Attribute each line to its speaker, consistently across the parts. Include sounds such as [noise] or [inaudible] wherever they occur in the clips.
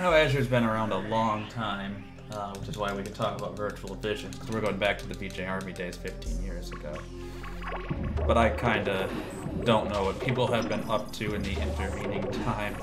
Speaker 1: I know Azure's been around a long time, uh, which is why we can talk about virtual vision, because we're going back to the BJ Army days 15 years ago. But I kind of don't know what people have been up to in the intervening time.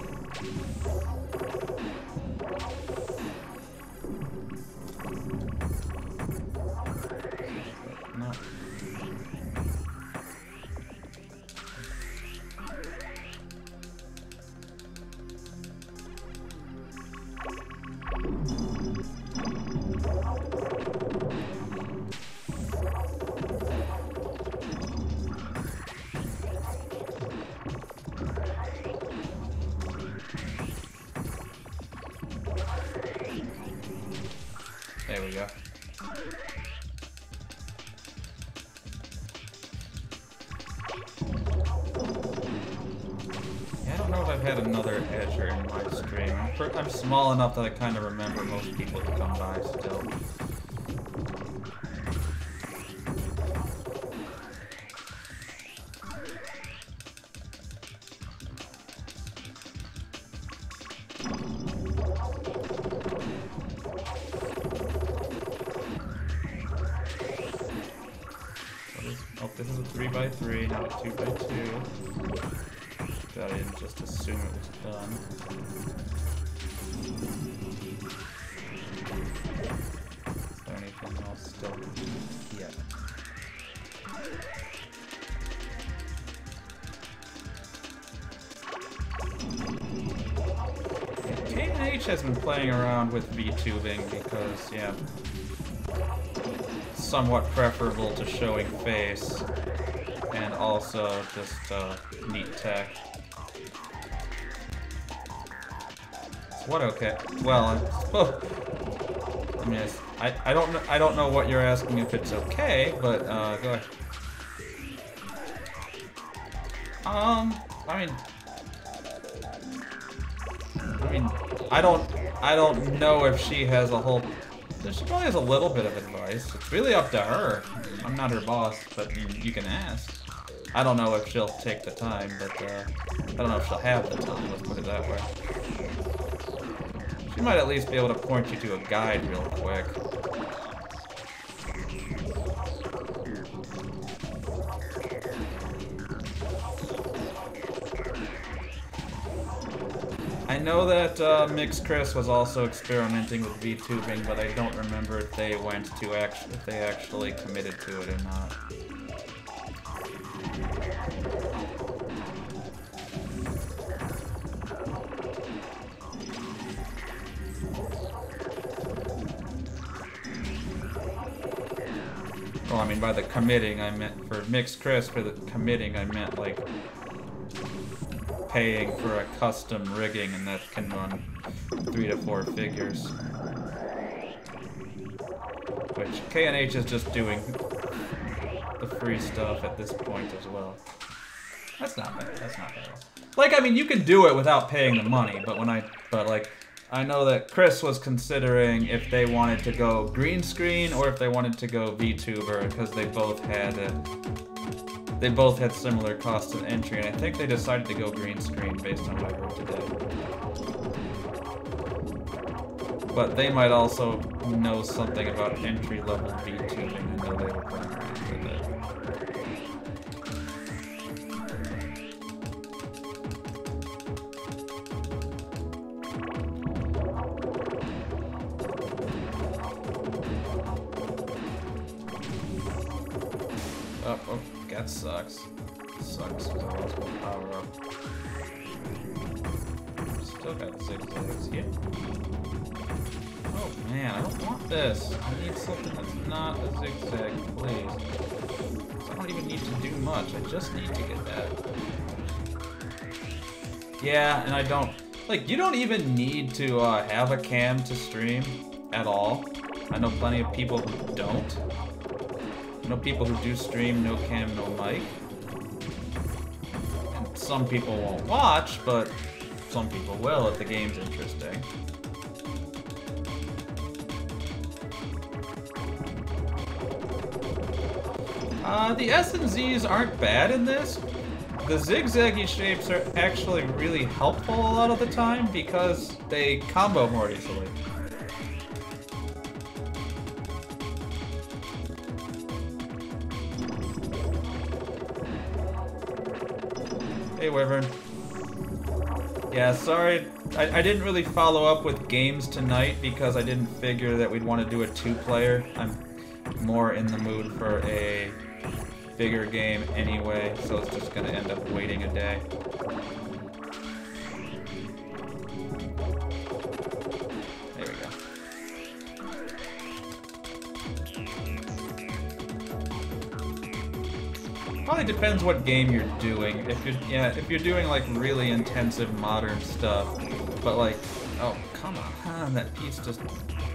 Speaker 1: That kind around with VTubing because, yeah, somewhat preferable to showing face and also just uh, neat tech. What okay? Well, I, I mean, I I don't know I don't know what you're asking if it's okay, but uh, go ahead. Um, I mean, don't know if she has a whole. She probably has a little bit of advice. It's really up to her. I'm not her boss, but you, can ask. I don't know if she'll take the time, but uh, I don't know if she'll have the time. Let's put it that way. She might at least be able to point you to a guide real quick. Uh, Mix Chris was also experimenting with VTubing, but I don't remember if they went to act if they actually committed to it or not. Well, I mean, by the committing, I meant for Mix Chris, for the committing, I meant like paying for a custom rigging, and that can run three to four figures. Which K&H is just doing the free stuff at this point as well. That's not bad. That's not bad. Like, I mean, you can do it without paying the money, but when I, but like, I know that Chris was considering if they wanted to go green screen or if they wanted to go VTuber because they both had a, they both had similar costs of entry, and I think they decided to go green screen based on what I heard today. But they might also know something about entry level VTubing and know they were playing this. I need something that's not a zigzag, please. I don't even need to do much. I just need to get that. Yeah, and I don't... Like, you don't even need to uh, have a cam to stream at all. I know plenty of people who don't. I know people who do stream no cam, no mic. And some people won't watch, but some people will if the game's interesting. Uh, the S and Zs aren't bad in this, the zigzaggy shapes are actually really helpful a lot of the time because they combo more easily. Hey, Wyvern. Yeah, sorry. I, I didn't really follow up with games tonight because I didn't figure that we'd want to do a two-player. I'm more in the mood for a bigger game anyway, so it's just gonna end up waiting a day. There we go. Probably depends what game you're doing. If you're yeah, if you're doing like really intensive modern stuff, but like oh come on, that piece just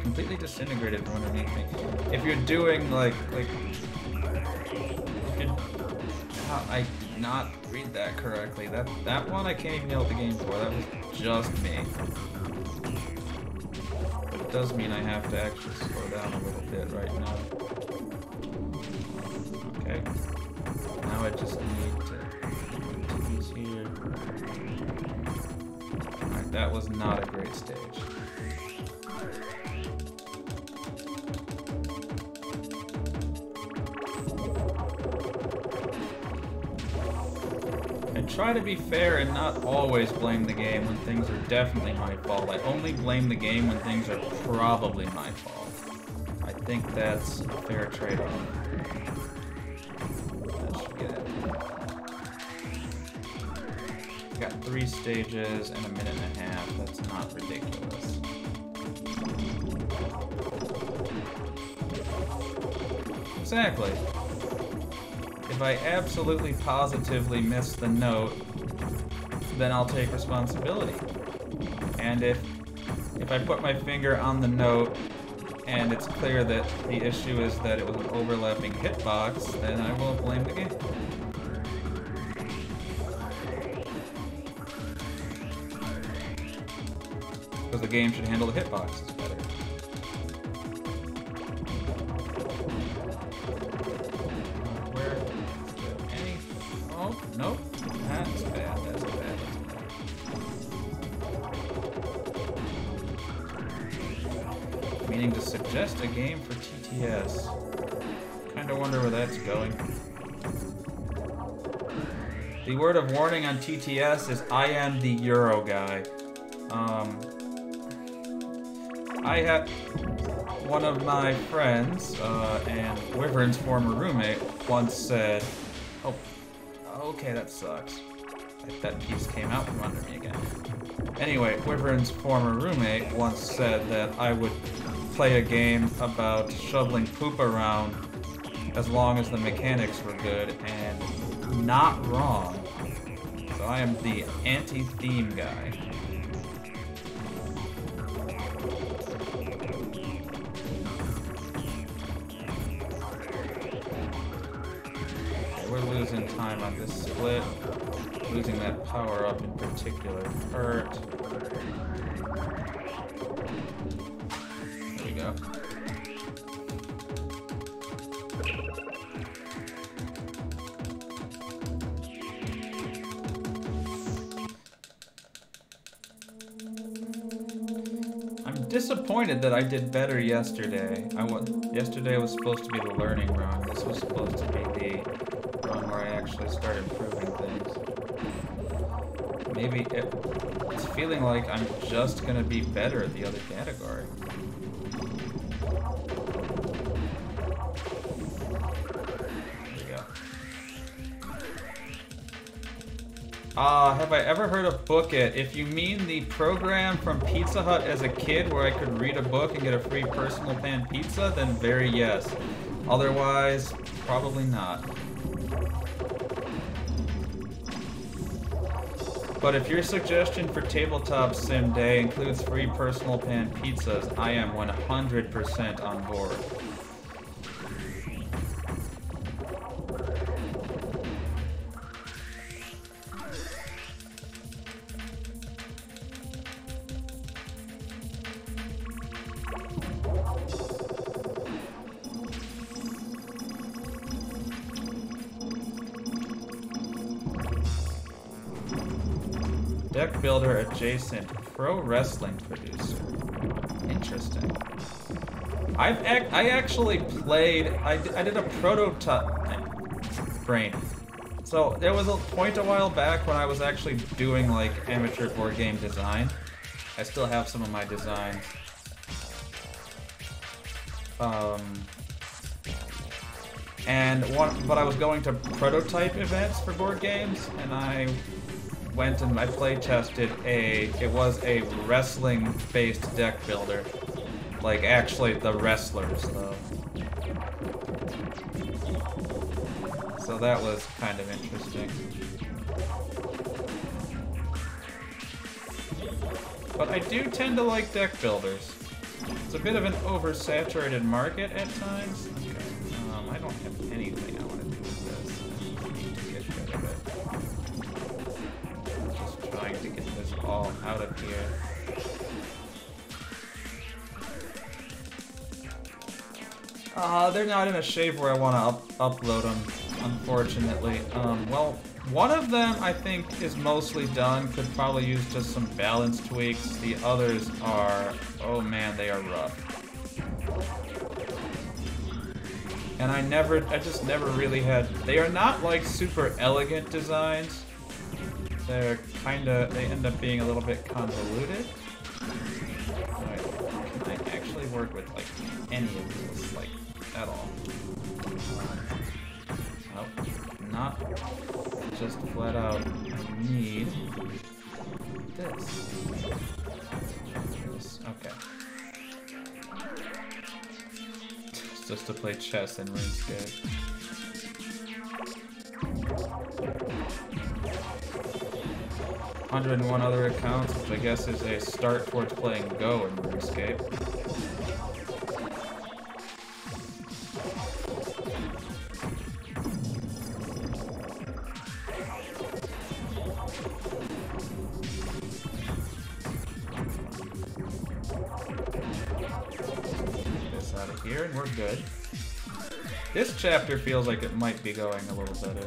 Speaker 1: completely disintegrated from underneath me. If you're doing like like I did not read that correctly. That that one I can't even know what the game's for. That was just me. It does mean I have to actually slow down a little bit right now. Okay. Now I just need to these here. Alright, that was not a great stage. Try to be fair and not always blame the game when things are definitely my fault. I only blame the game when things are probably my fault. I think that's a fair trade-off. Got three stages and a minute and a half. That's not ridiculous. Exactly. If I absolutely positively miss the note, then I'll take responsibility. And if if I put my finger on the note and it's clear that the issue is that it was an overlapping hitbox, then I will blame the game. Because the game should handle the hitboxes The word of warning on TTS is I am the Euro guy. Um, I have one of my friends uh, and Wyvern's former roommate once said, "Oh, okay, that sucks." That piece came out from under me again. Anyway, Wyvern's former roommate once said that I would play a game about shoveling poop around as long as the mechanics were good, and not wrong. So I am the anti-theme guy. we're losing time on this split. Losing that power up in particular hurt. There we go. Disappointed that I did better yesterday. I was yesterday was supposed to be the learning run. This was supposed to be the run where I actually started improving things. Maybe it, it's feeling like I'm just gonna be better at the other category. Ah, uh, have I ever heard of Book It? If you mean the program from Pizza Hut as a kid where I could read a book and get a free personal pan pizza, then very yes. Otherwise, probably not. But if your suggestion for Tabletop Sim Day includes free personal pan pizzas, I am 100% on board. Adjacent pro wrestling producer. Interesting. I've ac I actually played. I, I did a prototype. Brain. So there was a point a while back when I was actually doing like amateur board game design. I still have some of my designs. Um, and one, but I was going to prototype events for board games, and I went and I play tested a. It was a wrestling-based deck builder, like actually the wrestlers though. So that was kind of interesting. But I do tend to like deck builders. It's a bit of an oversaturated market at times. All out of here. Uh, they're not in a shape where I want to up upload them, unfortunately. Um, well, one of them, I think, is mostly done. Could probably use just some balance tweaks. The others are... Oh man, they are rough. And I never... I just never really had... They are not, like, super elegant designs. They're kinda... They end up being a little bit convoluted. Can I actually work with, like, any of these, like, at all? Nope. Not just flat out need this. this. Okay. just to play chess in RuneScape. Hundred and one other accounts, which I guess is a start towards playing Go in RuneScape. This out of here, and we're good. This chapter feels like it might be going a little better.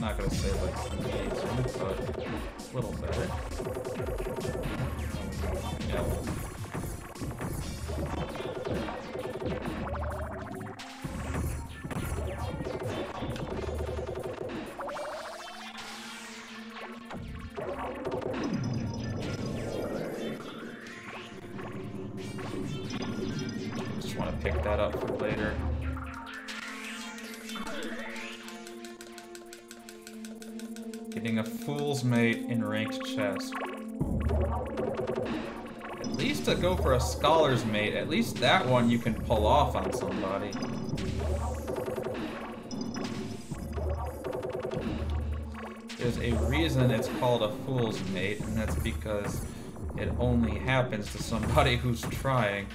Speaker 1: Not gonna say like amazing, but a little better. Yeah. Go for a Scholar's Mate. At least that one you can pull off on somebody. There's a reason it's called a Fool's Mate, and that's because it only happens to somebody [laughs] who's trying.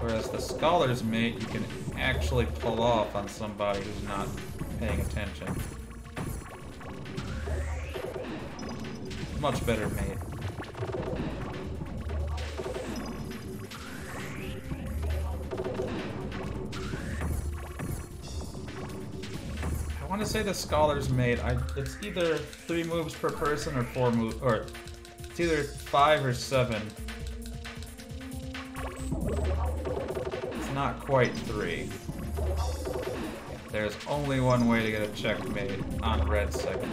Speaker 1: Whereas the Scholar's Mate, you can actually pull off on somebody who's not paying attention. Much better made. I want to say the Scholar's Mate. I, it's either three moves per person or four moves, or it's either five or seven. It's not quite three. There's only one way to get a checkmate on red second.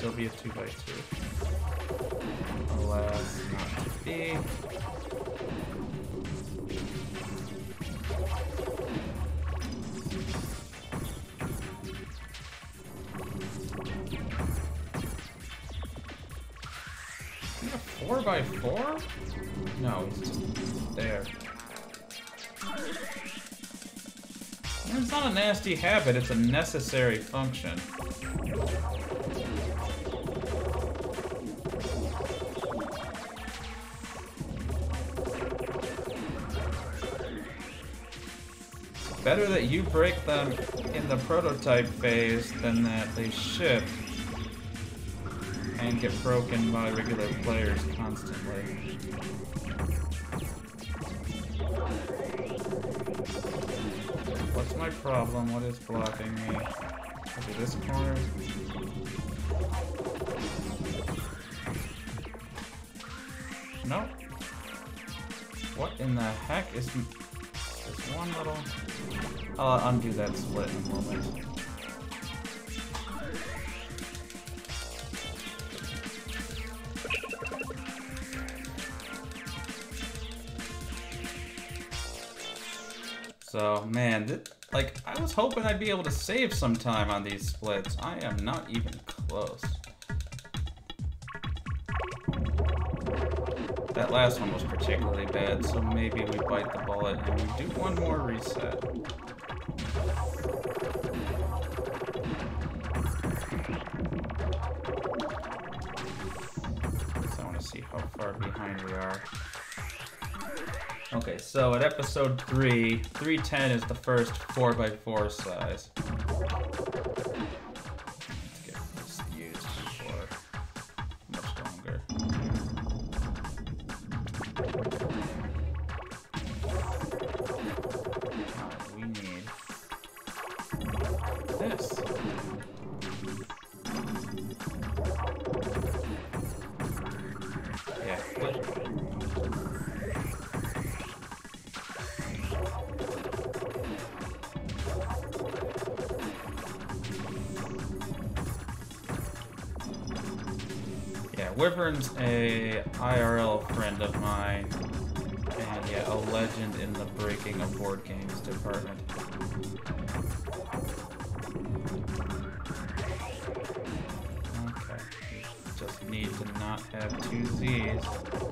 Speaker 1: Still be a 2 by 2 Alas, not to be. Four by four? No, he's just there. It's not a nasty habit, it's a necessary function. Better that you break them in the prototype phase than that they ship and get broken by regular players constantly. What's my problem? What is blocking me? Maybe this corner? No. What in the heck is this one little... I'll undo that split in a moment. So, man, like, I was hoping I'd be able to save some time on these splits. I am not even close. That last one was particularly bad, so maybe we bite the bullet and we do one more reset. Far behind we are. Okay, so at episode 3, 310 is the first 4x4 size.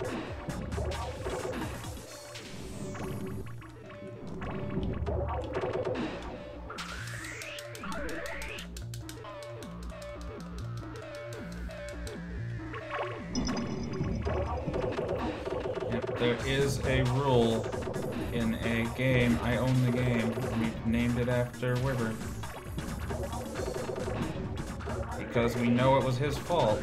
Speaker 1: Z's. is a rule in a game. I own the game. We named it after Wyvern. Because we know it was his fault.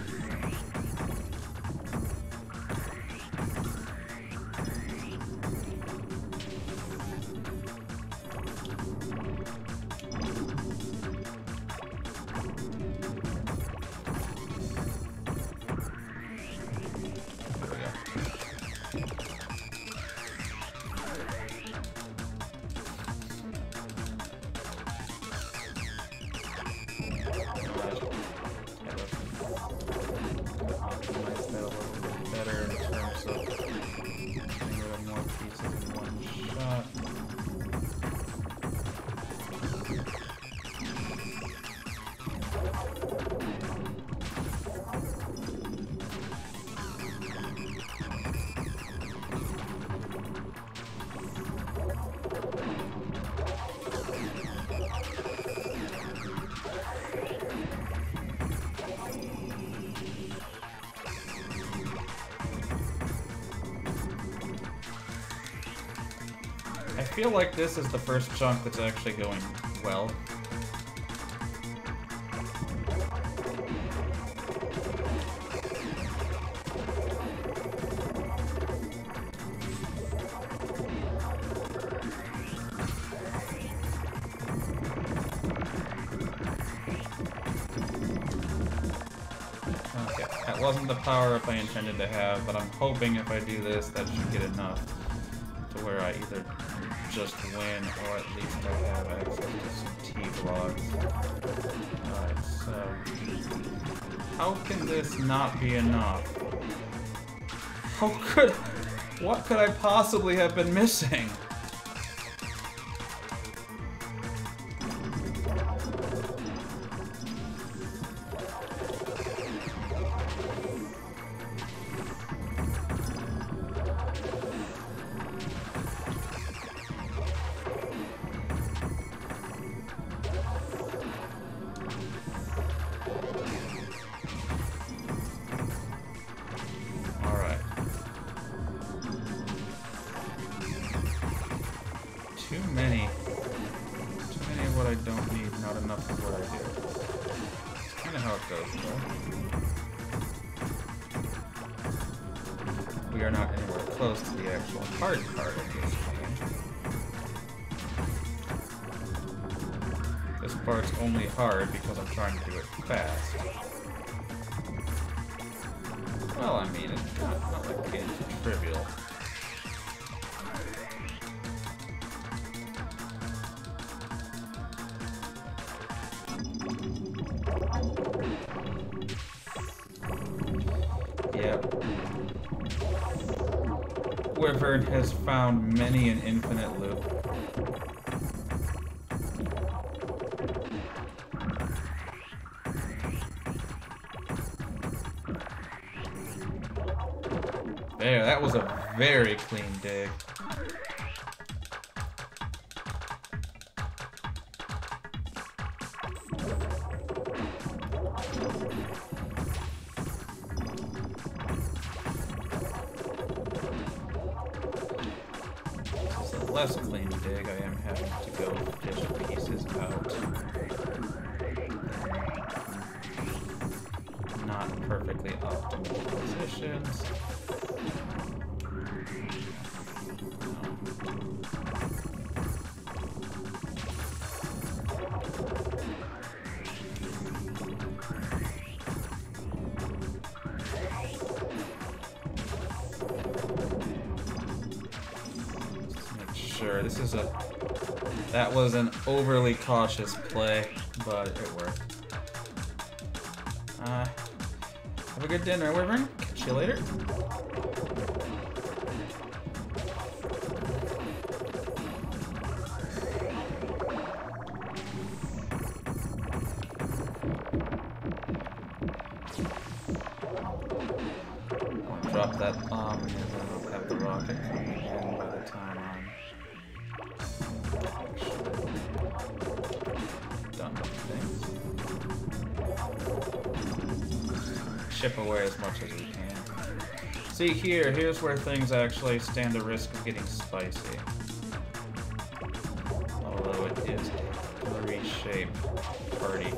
Speaker 1: This is the first chunk that's actually going well. Okay, that wasn't the power-up I intended to have, but I'm hoping if I do this, that should get enough to where I either just win, or at least I have access to some T-vlogs. Alright, so... How can this not be enough? How could... What could I possibly have been missing? Wyvern has found many an infinite loop. There, that was a very clean dig. Overly cautious play, but it worked. Uh, have a good dinner, Wyvern. Here, here's where things actually stand a risk of getting spicy. Although it is a three-shaped party.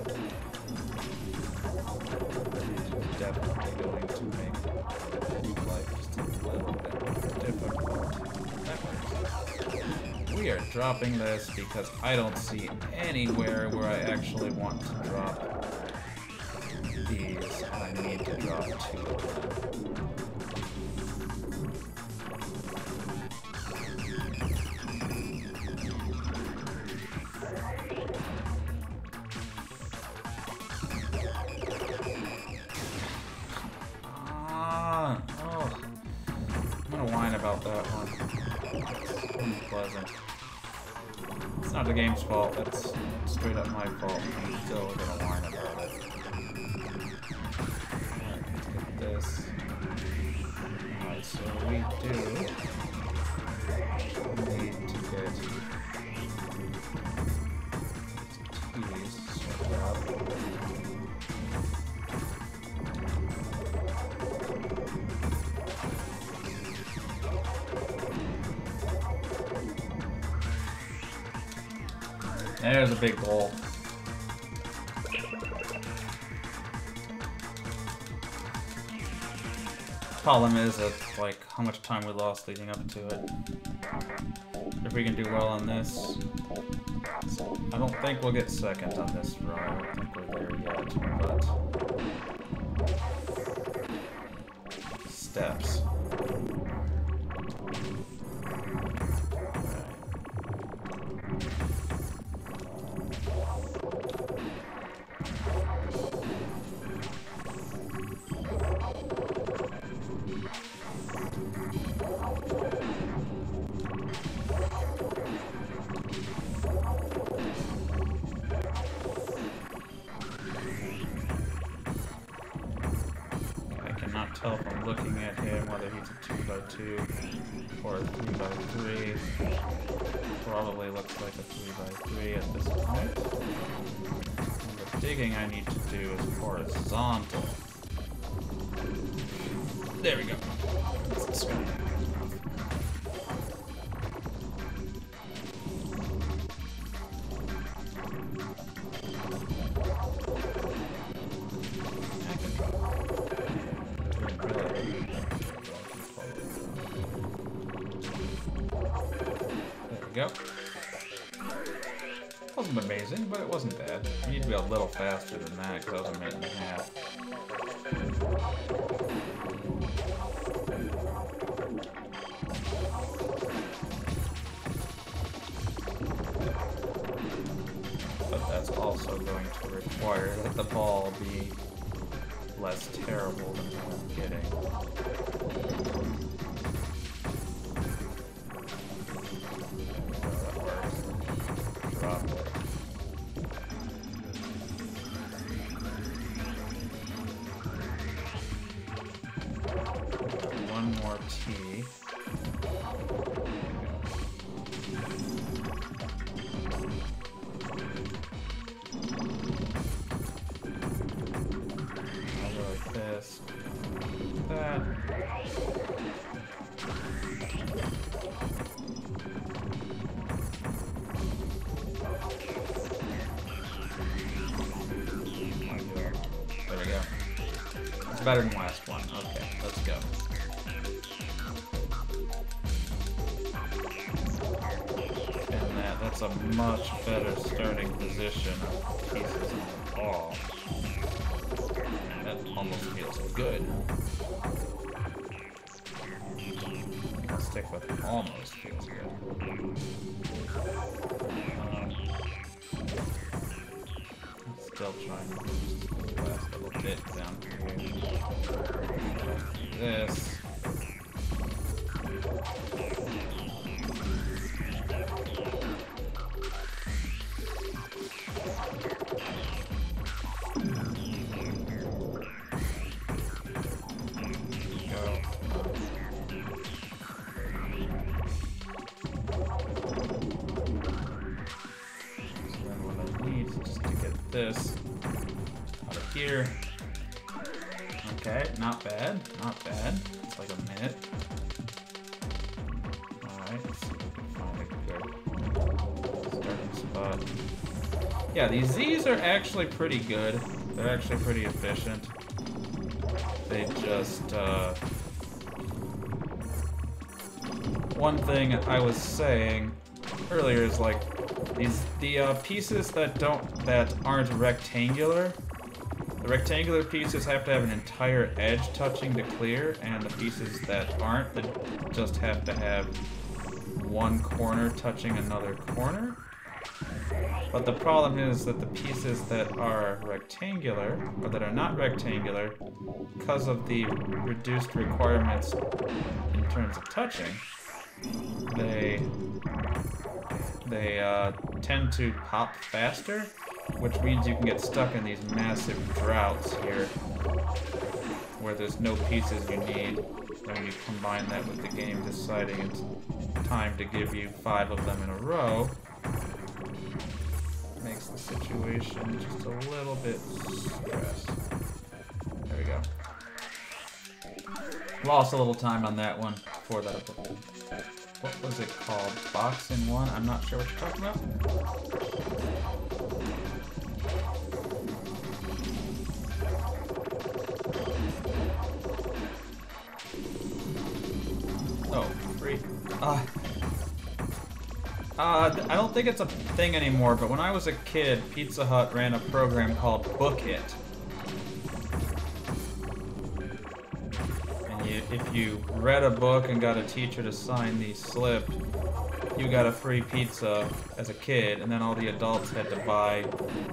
Speaker 1: Definitely going to make life just a little bit difficult. We are dropping this because I don't see anywhere where I actually want to drop these. I need to drop two so we do need to get these. There's a big goal. Problem is that, like, how much time we lost leading up to it. If we can do well on this, I don't think we'll get second on this run. I don't think we're there yet, but steps. By 3 Probably looks like a 3 by 3 at this point. And the digging I need to do is horizontal. Little faster than that, because that was stick with almost feels good. Still trying to boost the last little bit down here. This. Actually pretty good. They're actually pretty efficient. They just, uh... One thing I was saying earlier is like these the uh, pieces that don't that aren't rectangular. The rectangular pieces have to have an entire edge touching to clear, and the pieces that aren't that just have to have one corner touching another corner. But the problem is that the pieces that are rectangular, or that are not rectangular, because of the reduced requirements in terms of touching, they they uh, tend to pop faster, which means you can get stuck in these massive droughts here, where there's no pieces you need. When you combine that with the game deciding it's time to give you five of them in a row, makes the situation just a little bit stressed. There we go. Lost a little time on that one before that. What was it called? Box in one? I'm not sure what you're talking about. Oh, free. Uh, uh, I don't think it's a thing anymore, but when I was a kid, Pizza Hut ran a program called Book It. And you, if you read a book and got a teacher to sign the slip, you got a free pizza as a kid, and then all the adults had to buy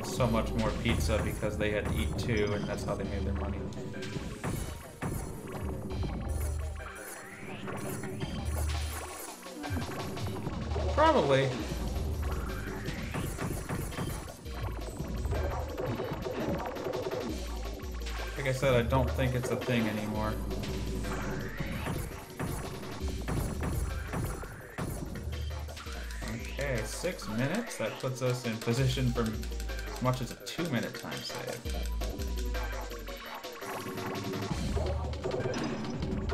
Speaker 1: so much more pizza because they had to eat too, and that's how they made their money. Probably. Like I said, I don't think it's a thing anymore. Okay, six minutes. That puts us in position for as much as a two-minute time save.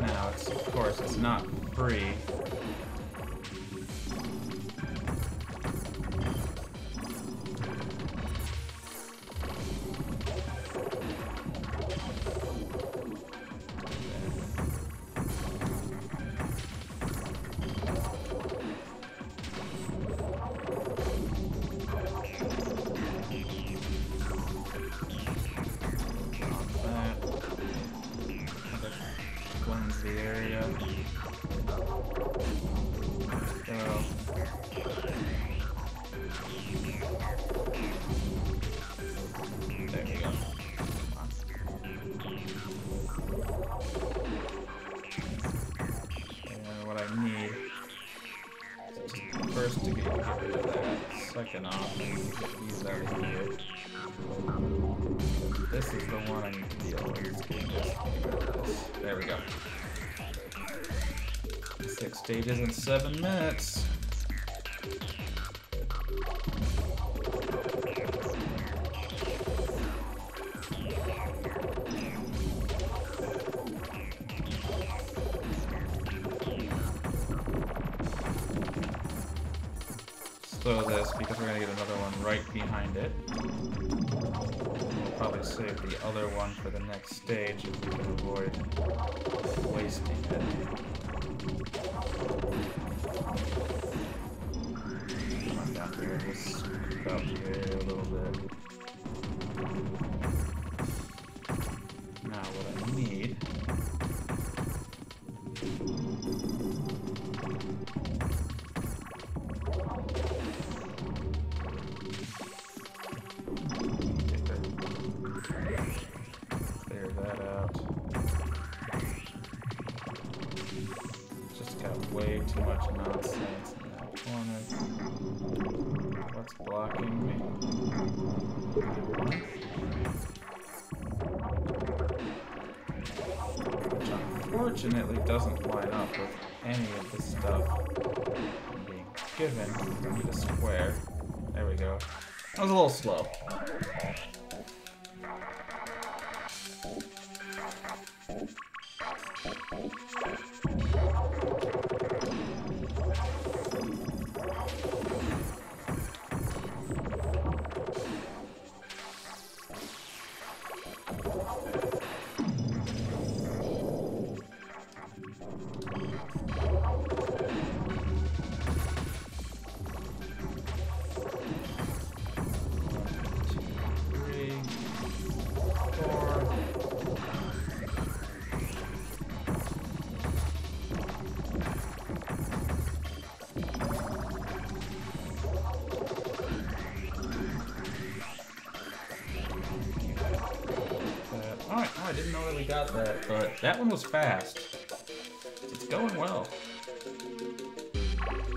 Speaker 1: Now, it's of course it's not free. Right behind it. We'll probably save the other one for the next stage if we can avoid wasting it. Come down here, just out here a little bit. Given. I need a square. There we go. That was a little slow. That, one was fast. It's going well.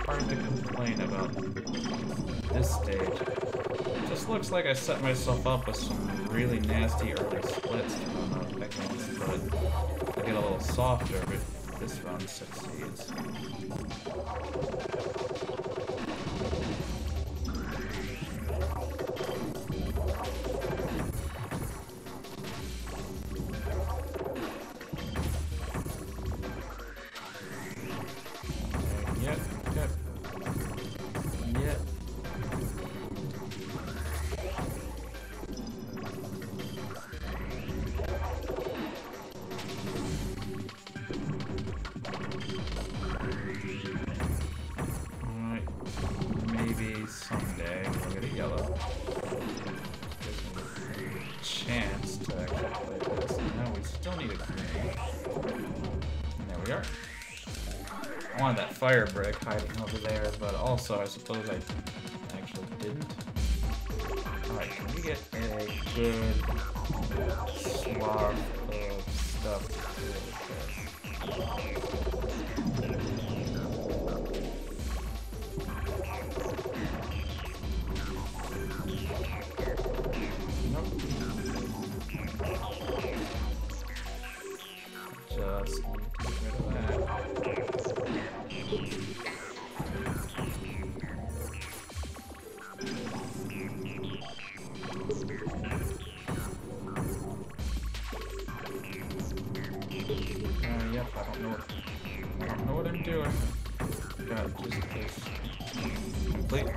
Speaker 1: Hard to complain about this stage. Just looks like I set myself up with some really nasty early splits to run up against, but I get a little softer if this run succeeds. Fire brick hiding over there, but also I suppose I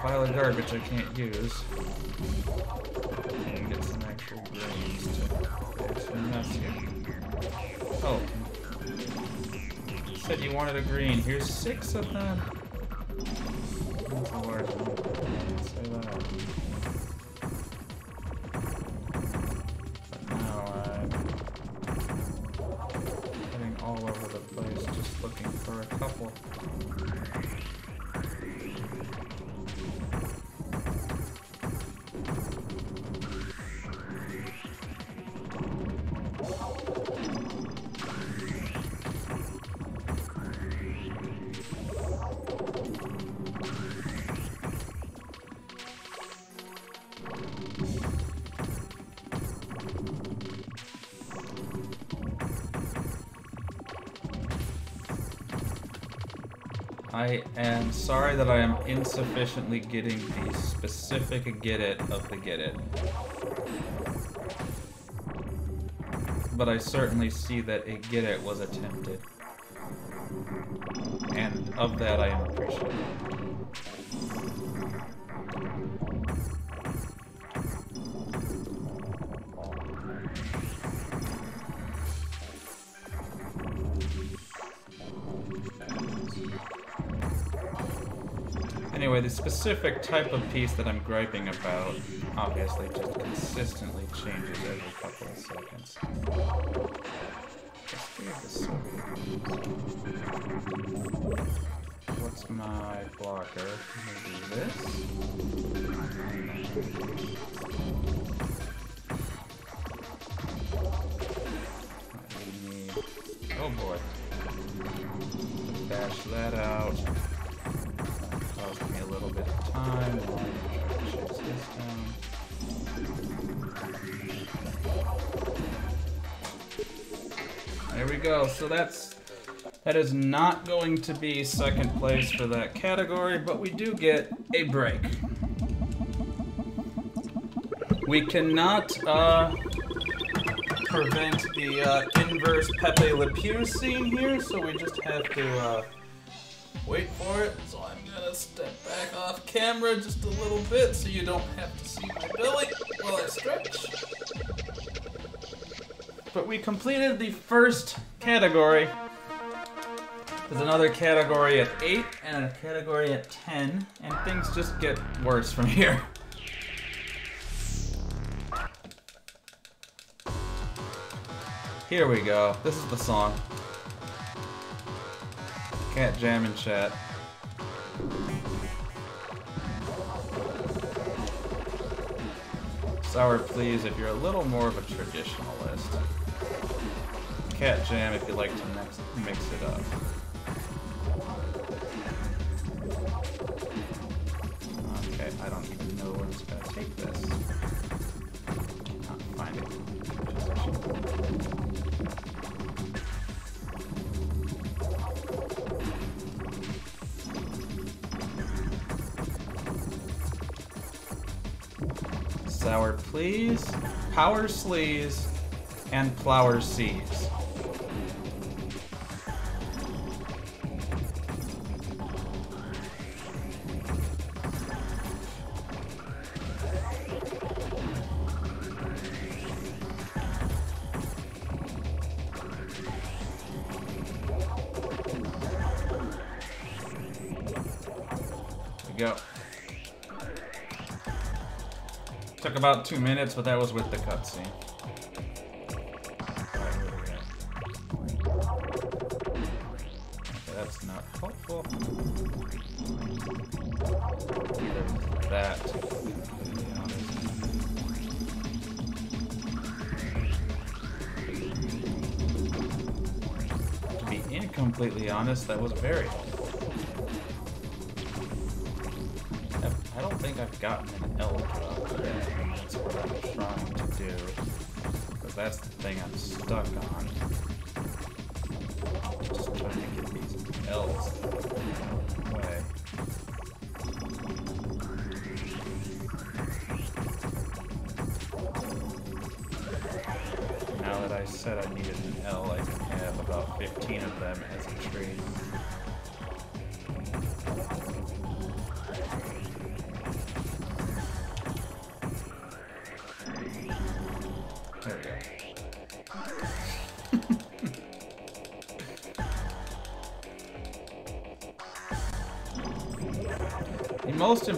Speaker 1: pile of garbage I can't use. And get some grains to here. Oh. You said you wanted a green. Here's six of them. I am sorry that I am insufficiently getting the specific get it of the get it. But I certainly see that a get it was attempted. And of that I am specific type of piece that I'm griping about obviously just consistently changes every couple of seconds. So that's that is not going to be second place for that category, but we do get a break. We cannot uh, prevent the uh, inverse Pepe Le Pew scene here, so we just have to uh, wait for it. So I'm gonna step back off camera just a little bit so you don't have to see my belly while I stretch. But we completed the first category. There's another category at 8 and a category at 10, and things just get worse from [laughs] here. Here we go. This is the song. Cat jam in chat. Sour please if you're a little more of a traditionalist. Cat jam if you like to mix, mix it up. Okay, I don't even know where it's gonna take this. Not find it. Sour please, power sleeves, and flower seeds. About two minutes, but that was with the cutscene. That's not helpful. That. To be incompletely honest, that was very helpful.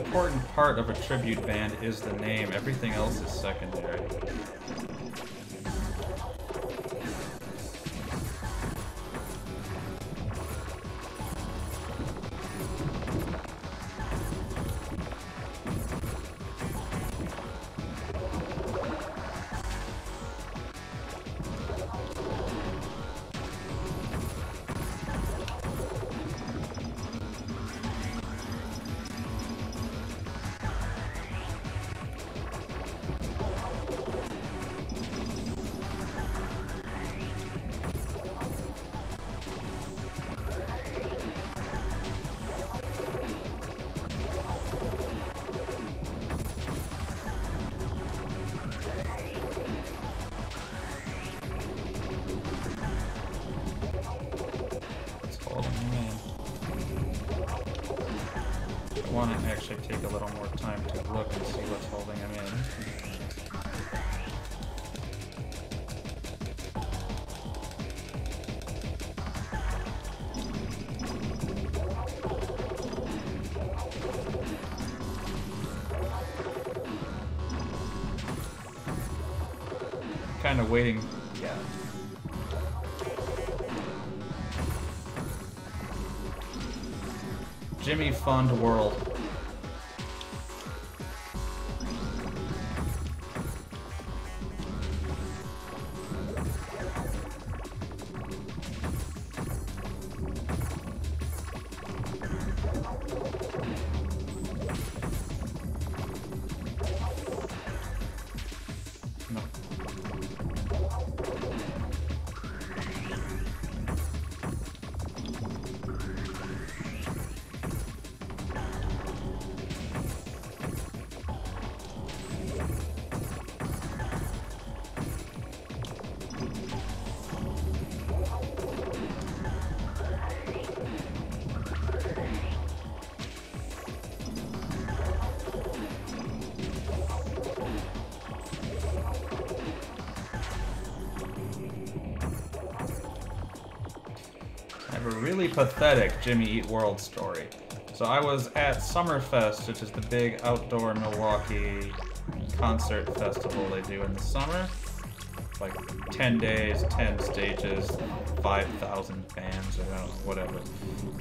Speaker 1: Important part of a tribute band is the name. Everything else is secondary. Of waiting. Yeah. Jimmy Fund World. Pathetic Jimmy Eat World story. So I was at Summerfest, which is the big outdoor Milwaukee concert festival they do in the summer. Like 10 days, 10 stages, 5,000 fans, or whatever.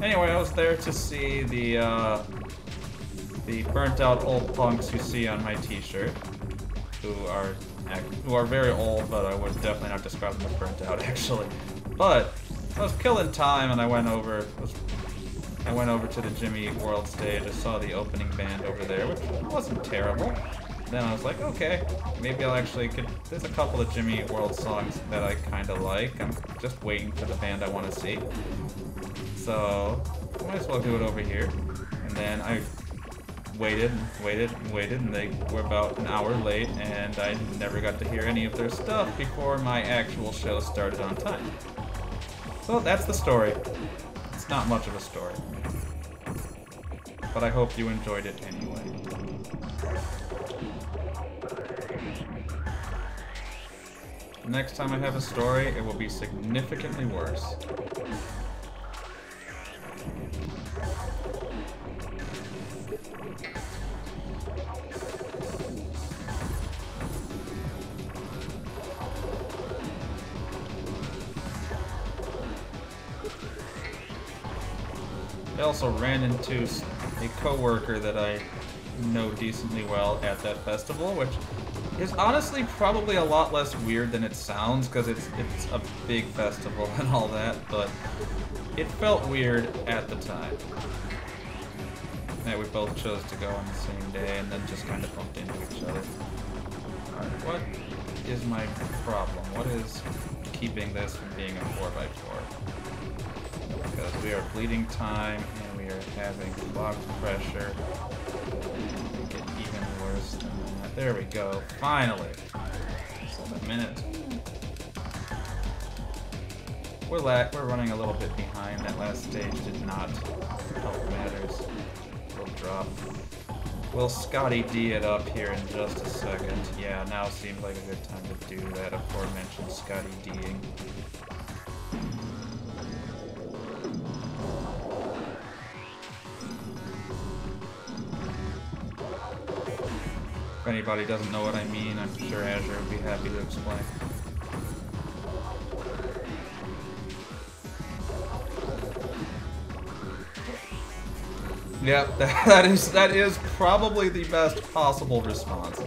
Speaker 1: Anyway, I was there to see the, uh, the burnt out old punks you see on my t-shirt, who are who are very old, but I would definitely not describe them as burnt out, [laughs] actually. But I was killing time and I went over was, I went over to the Jimmy World stage. I saw the opening band over there, which wasn't terrible. Then I was like, okay, maybe I'll actually get. There's a couple of Jimmy World songs that I kind of like. I'm just waiting for the band I want to see. So, I might as well do it over here. And then I waited and waited and waited, and they were about an hour late, and I never got to hear any of their stuff before my actual show started on time. So that's the story. It's not much of a story. But I hope you enjoyed it anyway. Next time I have a story, it will be significantly worse. I also ran into a coworker that I know decently well at that festival, which is honestly probably a lot less weird than it sounds because it's it's a big festival [laughs] and all that, but it felt weird at the time. That we both chose to go on the same day and then just kind of bumped into each other. Alright, what is my problem? What is keeping this from being a 4x4? Because we are bleeding time and we are having block pressure. It even worse than that. There we go. Finally. Seven minutes. We're la we're running a little bit behind. That last stage did not help matters. We'll drop. We'll Scotty D it up here in just a second. Yeah, now seems like a good time to do that aforementioned Scotty D'ing. Anybody doesn't know what I mean, I'm sure Azure would be happy to explain. Yep, [laughs] that is that is probably the best possible response.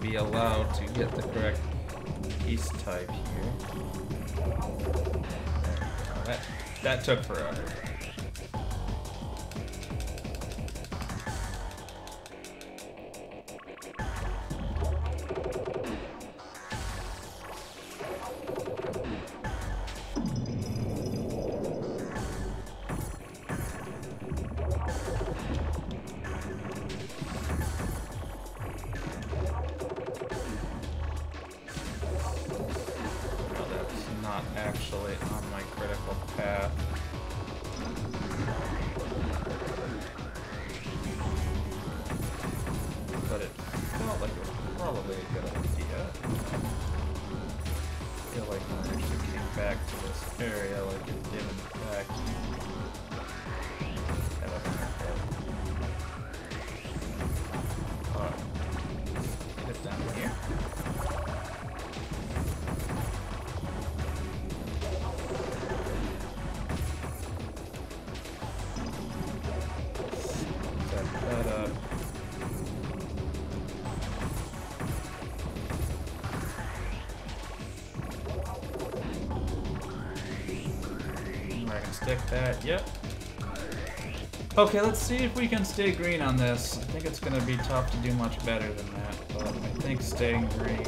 Speaker 1: Be allowed to get the correct piece type here. That, that took forever. Okay, let's see if we can stay green on this. I think it's going to be tough to do much better than that, but I think staying green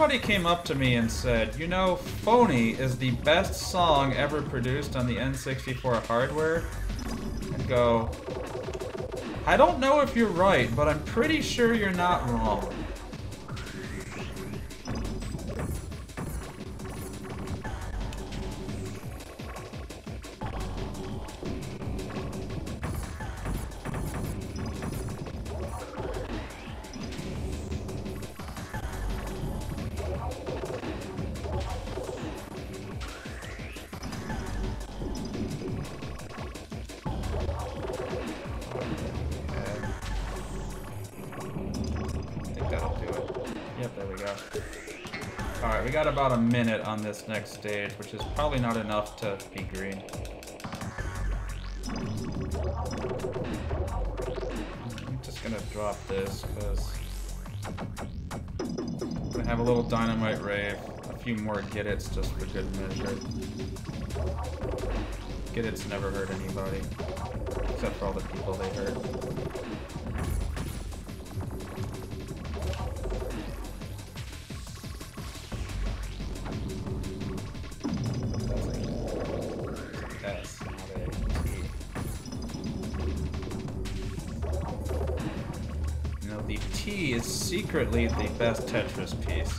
Speaker 1: somebody came up to me and said, you know, Phony is the best song ever produced on the N64 hardware, and go, I don't know if you're right, but I'm pretty sure you're not wrong. This next stage, which is probably not enough to be green. I'm just gonna drop this, because I'm gonna have a little dynamite rave, a few more get its just for good measure. Get its never hurt anybody, except for all the people they hurt. Secretly the best Tetris piece.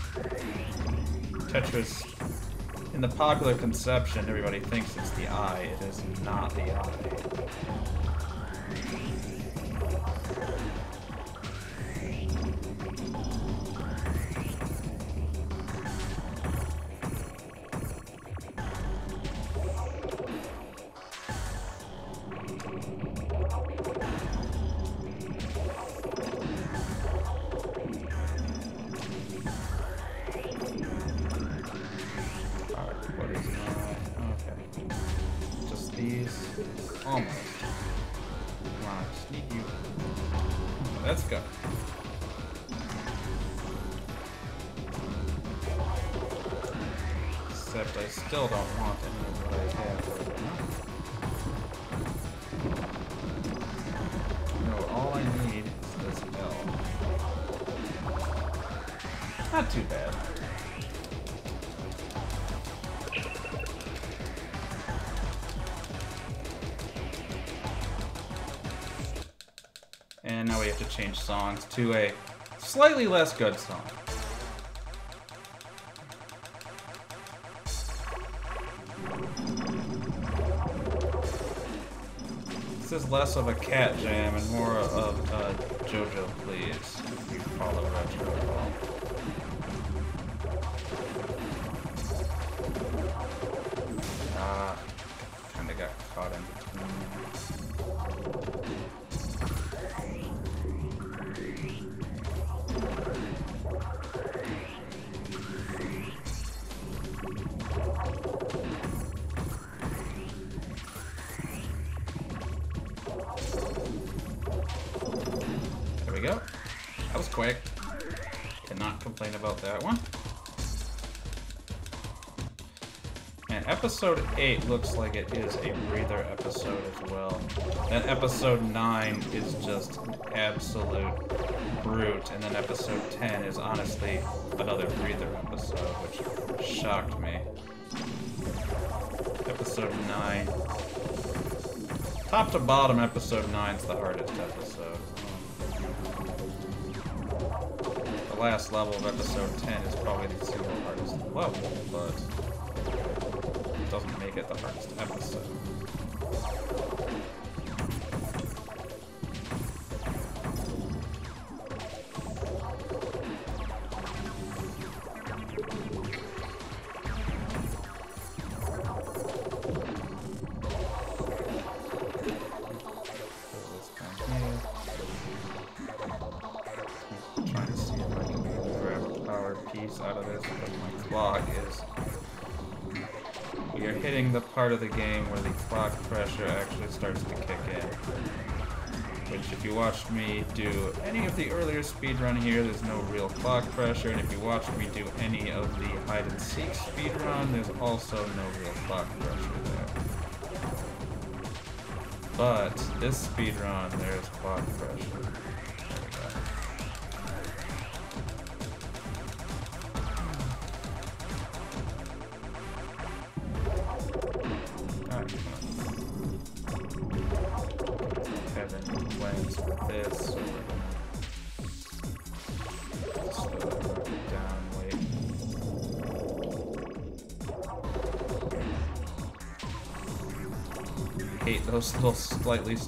Speaker 1: Tetris, in the popular conception, everybody thinks it's the eye. It is not the eye. Songs to a slightly less good song. This is less of a cat jam and more of a JoJo Please, you follow Retro about that one. And episode 8 looks like it is a breather episode as well. Then episode 9 is just an absolute brute. And then episode 10 is honestly another breather episode, which shocked me. Episode 9. Top to bottom, episode 9 is the hardest episode. Last level of episode 10 is probably the single hardest level, but it doesn't make it the hardest episode. Part of the game where the clock pressure actually starts to kick in. Which, if you watched me do any of the earlier speedrun here, there's no real clock pressure, and if you watched me do any of the hide and seek speedrun, there's also no real clock pressure there. But this speedrun, there's clock pressure.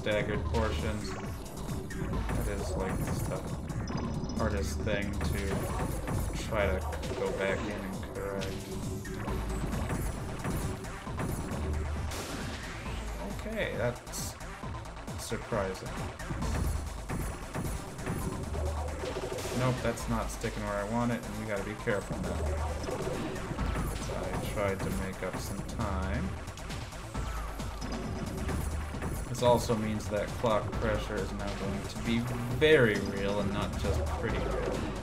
Speaker 1: Staggered portions. That is like the hardest thing to try to go back in and correct. Okay, that's surprising. Nope, that's not sticking where I want it, and we gotta be careful now. I tried to make up some time. This also means that clock pressure is now going to be very real and not just pretty real.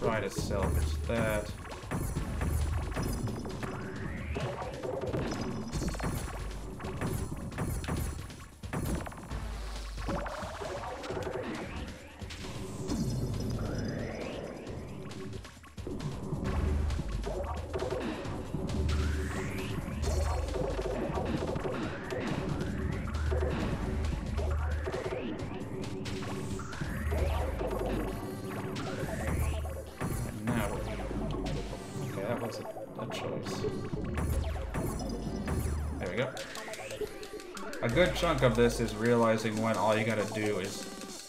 Speaker 1: Try to salvage that. good chunk of this is realizing when all you gotta do is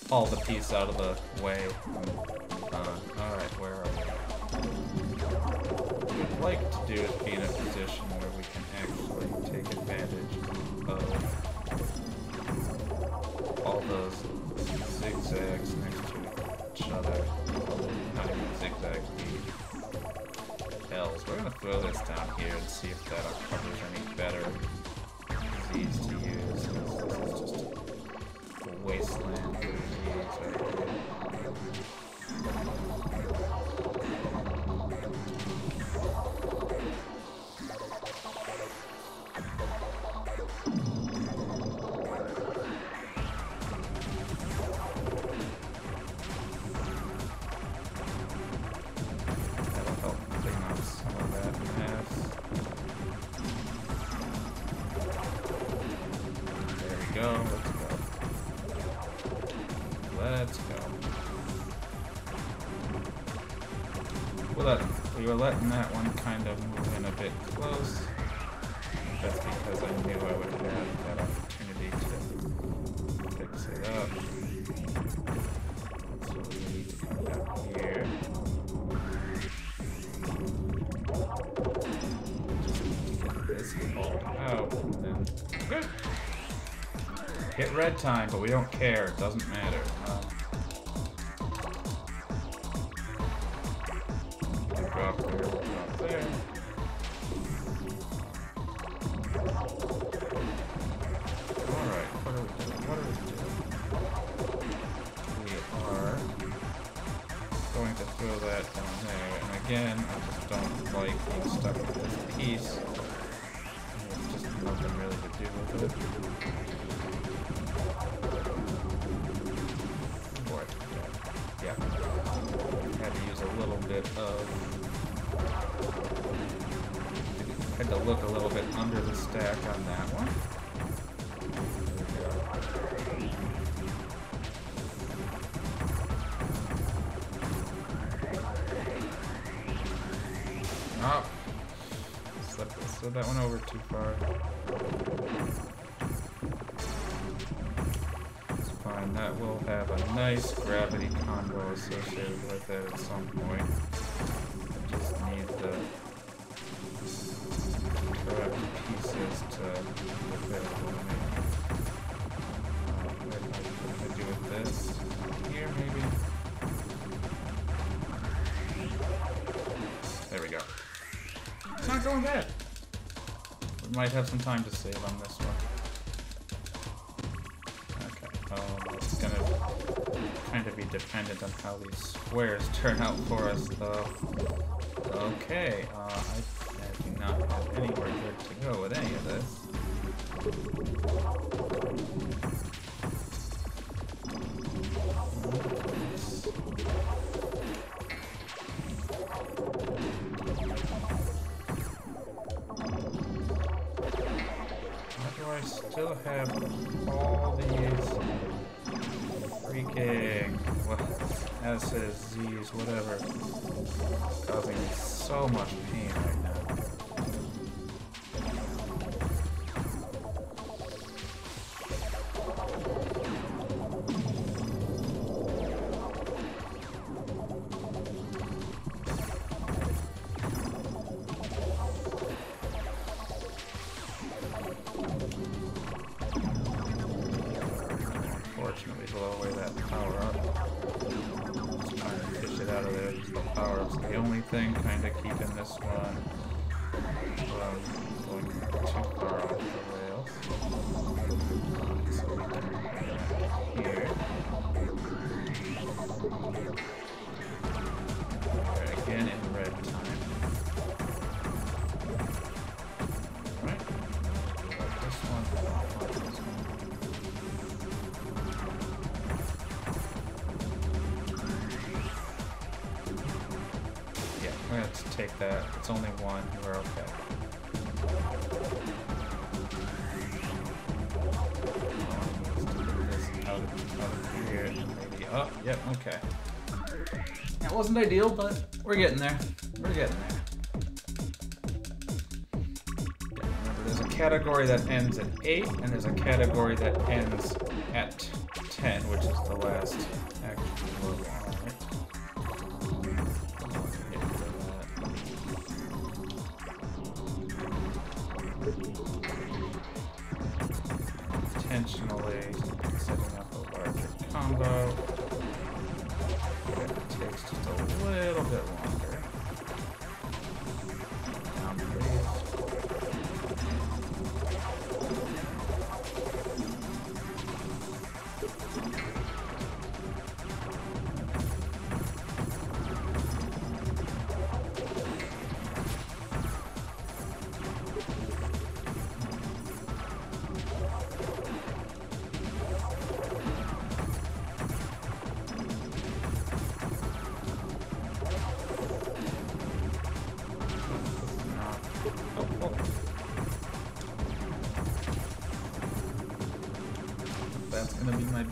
Speaker 1: haul the piece out of the way. Uh, alright, where are we? We'd like to do is be in a position where we can actually take advantage of all those zigzags next to each other. Not even zigzags, the hells. We're gonna throw this down here and see if that letting that one kind of move in a bit close. That's because I knew I would have that opportunity to fix it up. So we need to come here. This hauled out, and then good. Hit red time, but we don't care. It doesn't matter. Going bad. We might have some time to save on this one. Okay, um, it's gonna kind of be dependent on how these squares turn out for us, though. Okay, uh, I, I do not have anywhere good to go with any of this. S's, Z's, whatever. Causing so much wasn't ideal, but we're getting there. We're getting there. There's a category that ends at 8, and there's a category that ends at 10, which is the last actual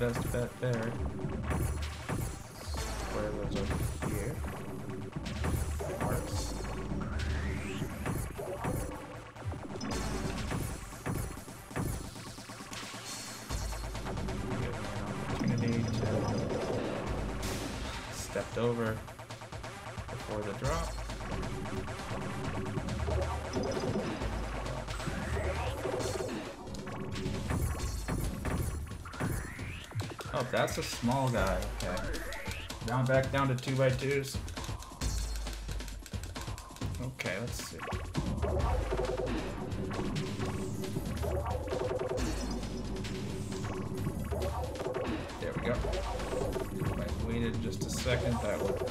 Speaker 1: best bet there. Oh, that's a small guy. Okay. Now back down to two by twos. Okay, let's see. There we go. If I waited just a second, that would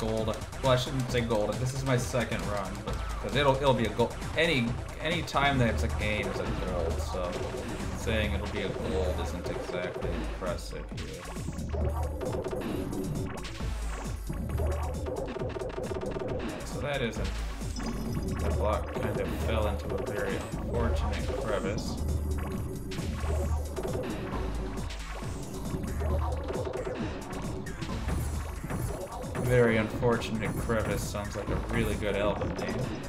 Speaker 1: gold. Well, I shouldn't say gold. This is my second run, but because it'll it'll be a gold. Any any time that it's a game is a gold. So saying it'll be a gold isn't exactly impressive here. So that isn't that block kind of fell into a very unfortunate crevice. Very unfortunate crevice sounds like a really good album name.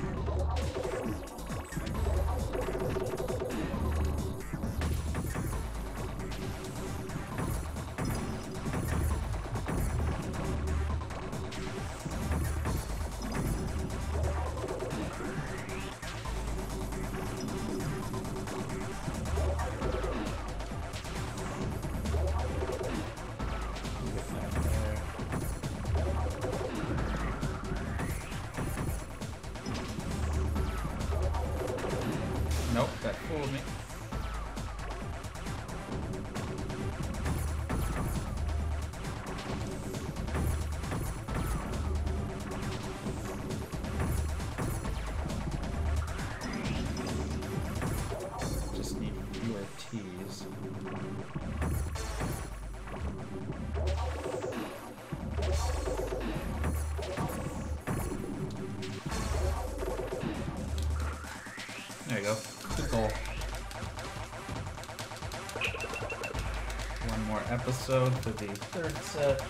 Speaker 1: For the third set.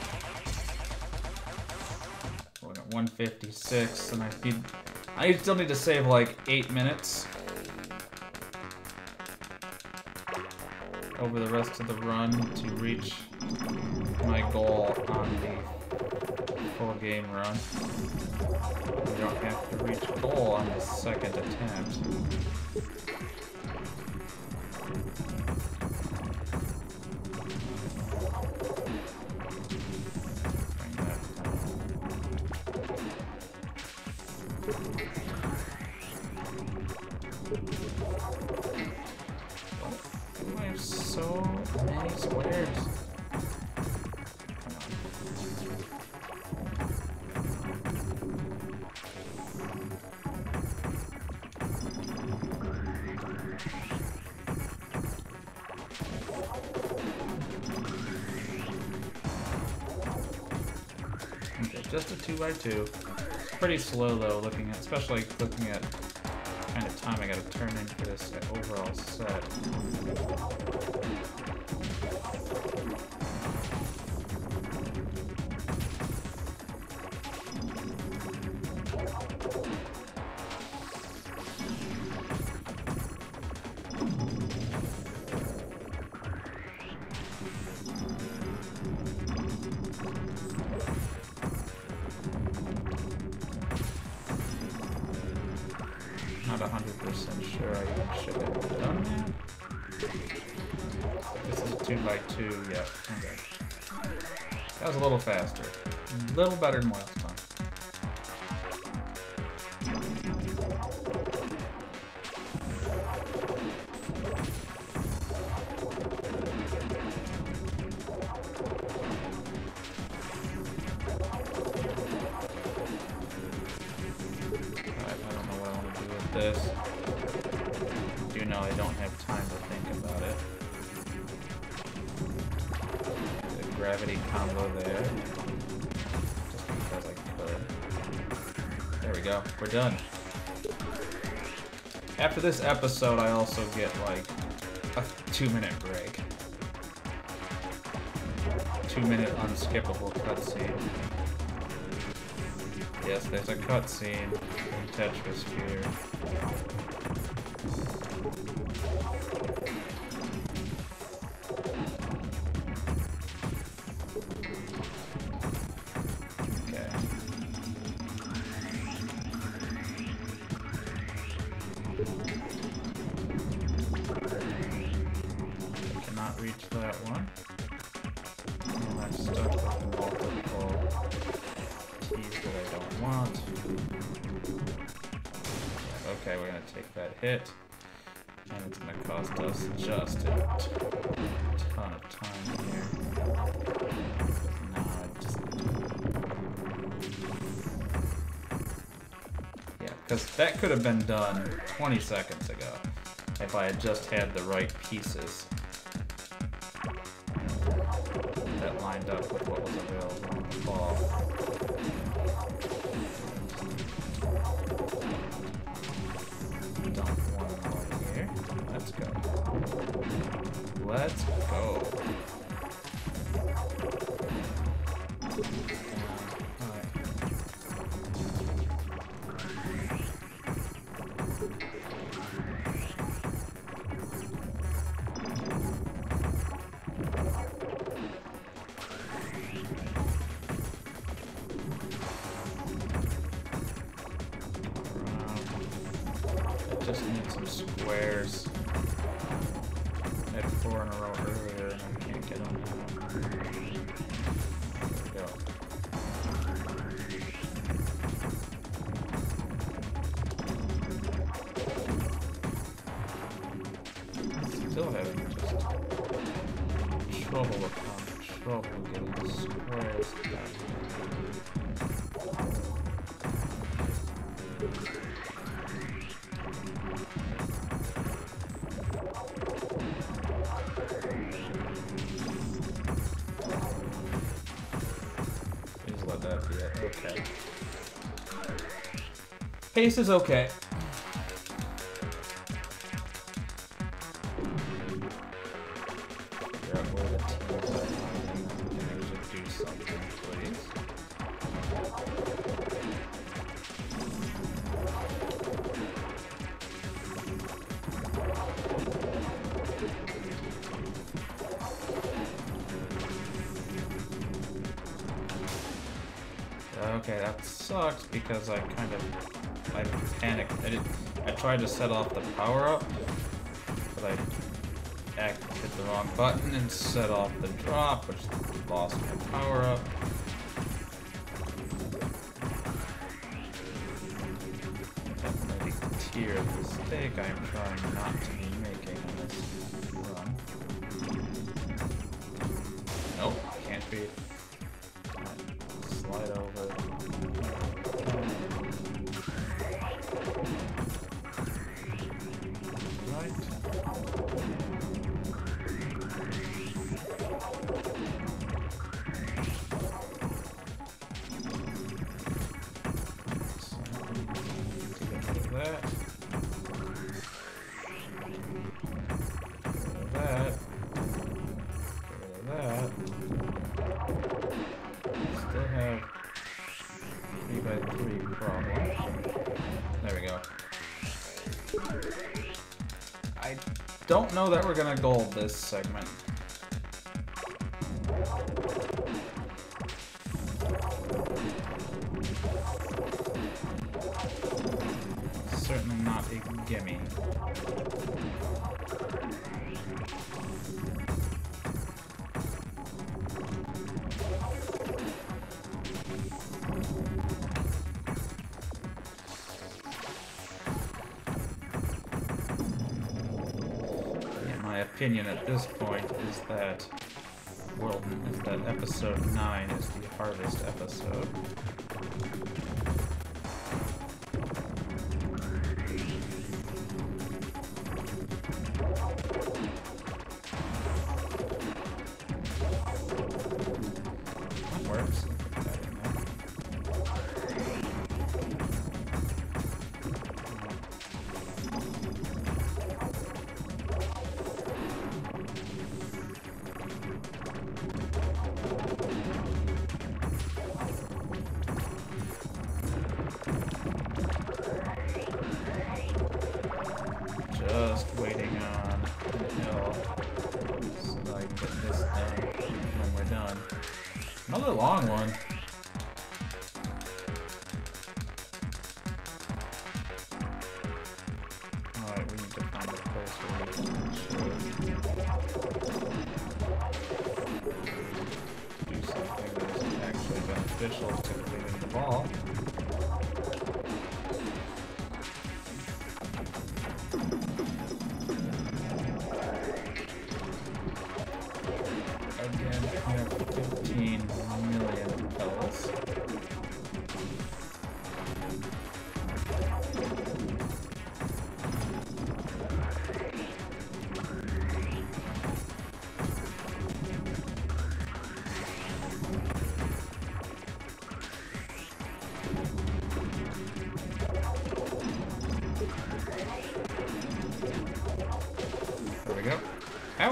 Speaker 1: At 156, and I need. I still need to save like eight minutes over the rest of the run to reach my goal on the full game run. You don't have to reach goal on the second attempt. A 2x2. Pretty slow though, looking at, especially looking at kind of time I gotta turn into this overall set. Little better than last done. After this episode, I also get, like, a two-minute break. Two-minute unskippable cutscene. Yes, there's a cutscene in Tetrisphere. hit. Could have been done 20 seconds ago if I had just had the right pieces Pace is okay. Okay, because I kind of I panicked. I did I tried to set off the power up, but I hit the wrong button and set off the drop, which lost my power up. Definitely tier of mistake I am trying not don't know that we're gonna gold this segment.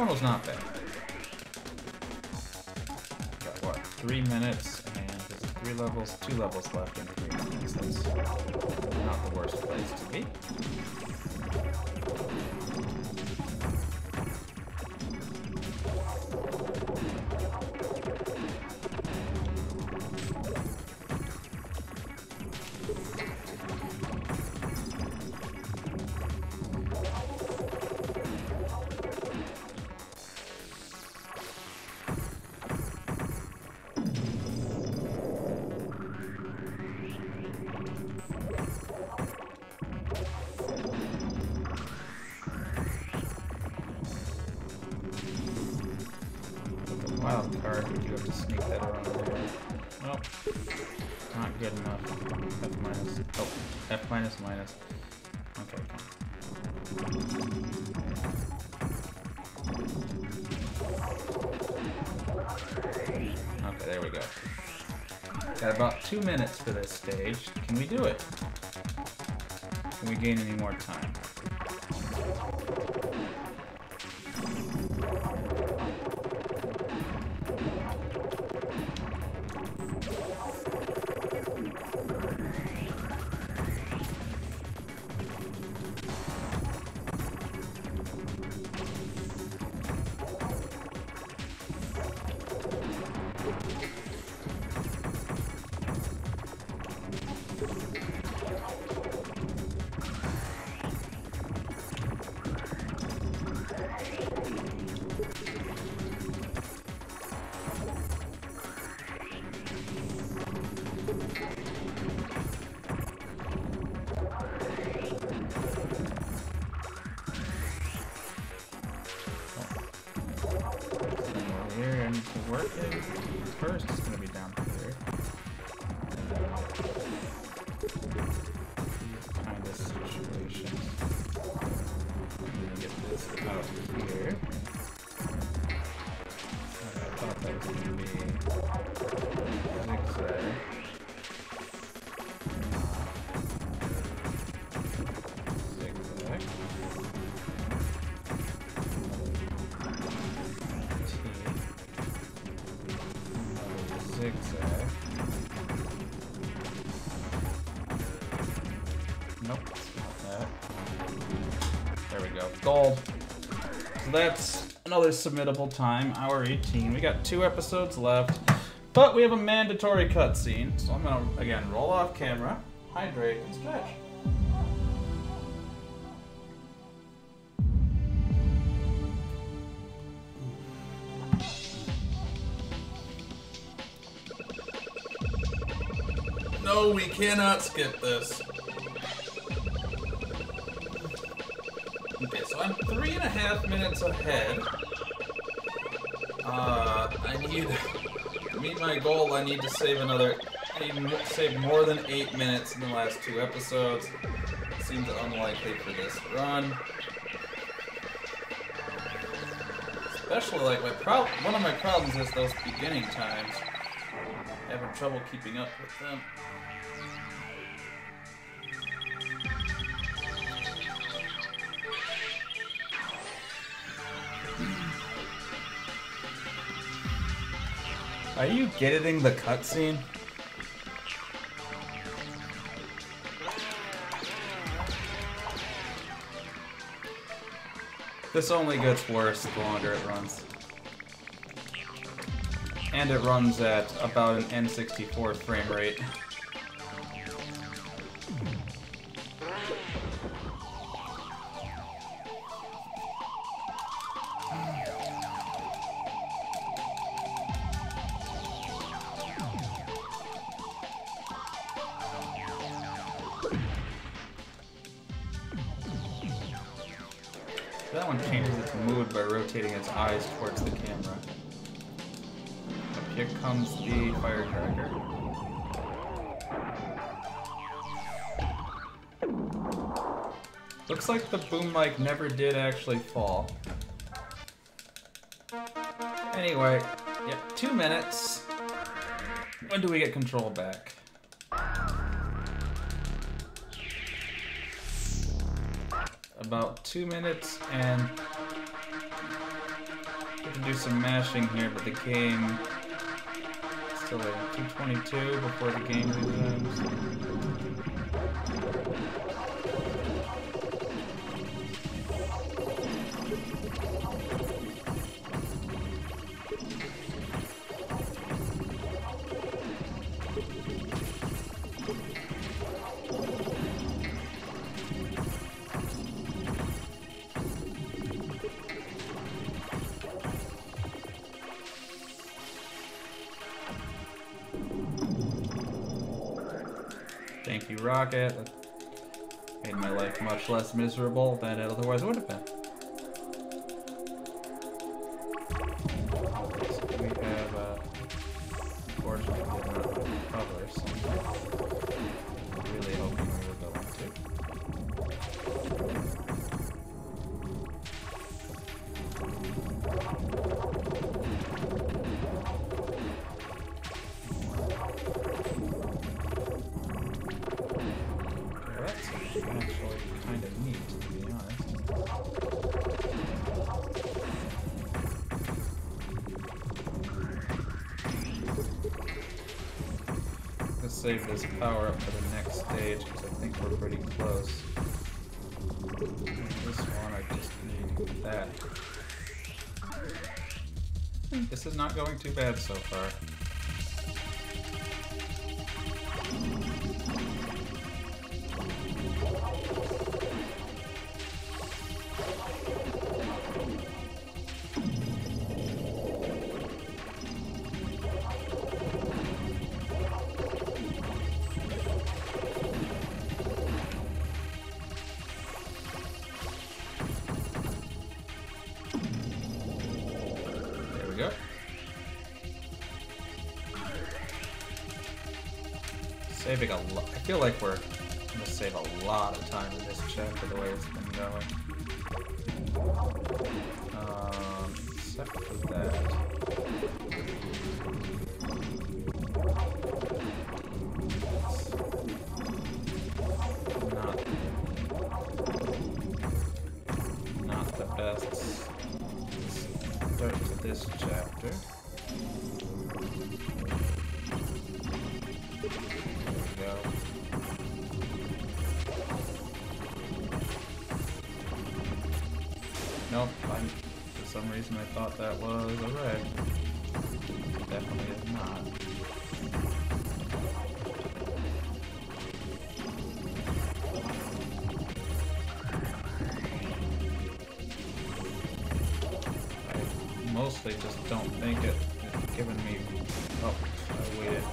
Speaker 1: Was not bad. Got what? Three minutes, and there's three levels, two levels left in three minutes. That's minus. Okay. Okay, there we go. Got about two minutes for this stage. Can we do it? Can we gain any more time? Think first it's gonna be down another submittable time, hour 18. We got two episodes left, but we have a mandatory cutscene. So I'm gonna, again, roll off camera, hydrate, and stretch.
Speaker 2: No, we cannot skip this. Okay, so I'm three and a half minutes ahead. Need to meet my goal. I need to save another. Save more than eight minutes in the last two episodes. Seems unlikely for this run. Especially like my problem. One of my problems is those beginning times. Having trouble keeping up with them.
Speaker 1: Getting the cutscene? This only gets worse the longer it runs. And it runs at about an N64 frame rate. [laughs] Looks like the boom mic never did actually fall. Anyway, yeah, two minutes. When do we get control back? About two minutes, and we can do some mashing here, but the game still at 222 before the game resumes. Rocket. Made my life much less miserable than it otherwise would have been. This is not going too bad so far. Feel like we're reason I thought that was a red. Definitely is not. I mostly just don't think it, it is given me... Oh, I waited.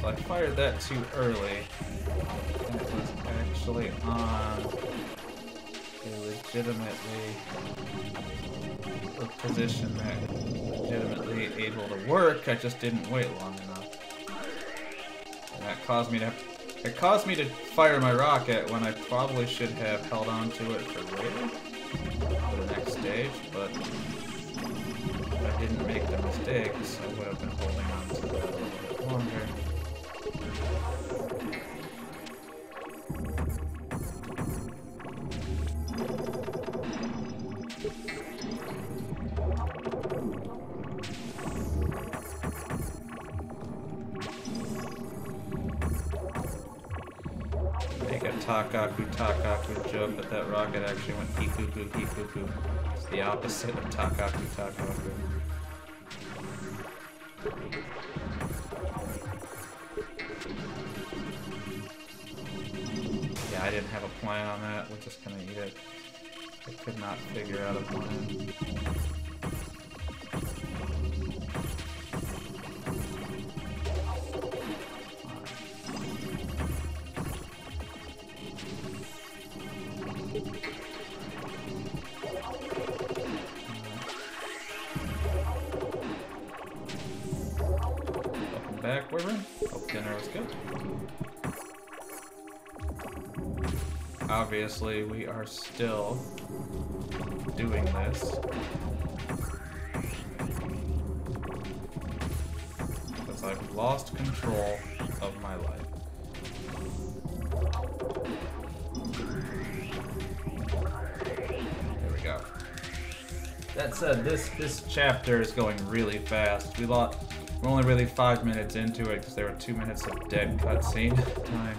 Speaker 1: So I fired that too early. And it was actually on a legitimately position that legitimately able to work. I just didn't wait long enough. And that caused me to it caused me to fire my rocket when I probably should have held on to it for later for the next stage, but I didn't make the mistakes, I would have been holding on to that a little bit longer. Takaku Takaku joke, but that rocket actually went Kikuku Kikuku. It's the opposite of Takaku Takaku. Yeah, I didn't have a plan on that. We're just gonna eat it. I could not figure out a plan. Obviously, we are still doing this. Because I've lost control of my life. There we go. That said, this this chapter is going really fast. We lost. We're only really five minutes into it because there were two minutes of dead cutscene [laughs] time.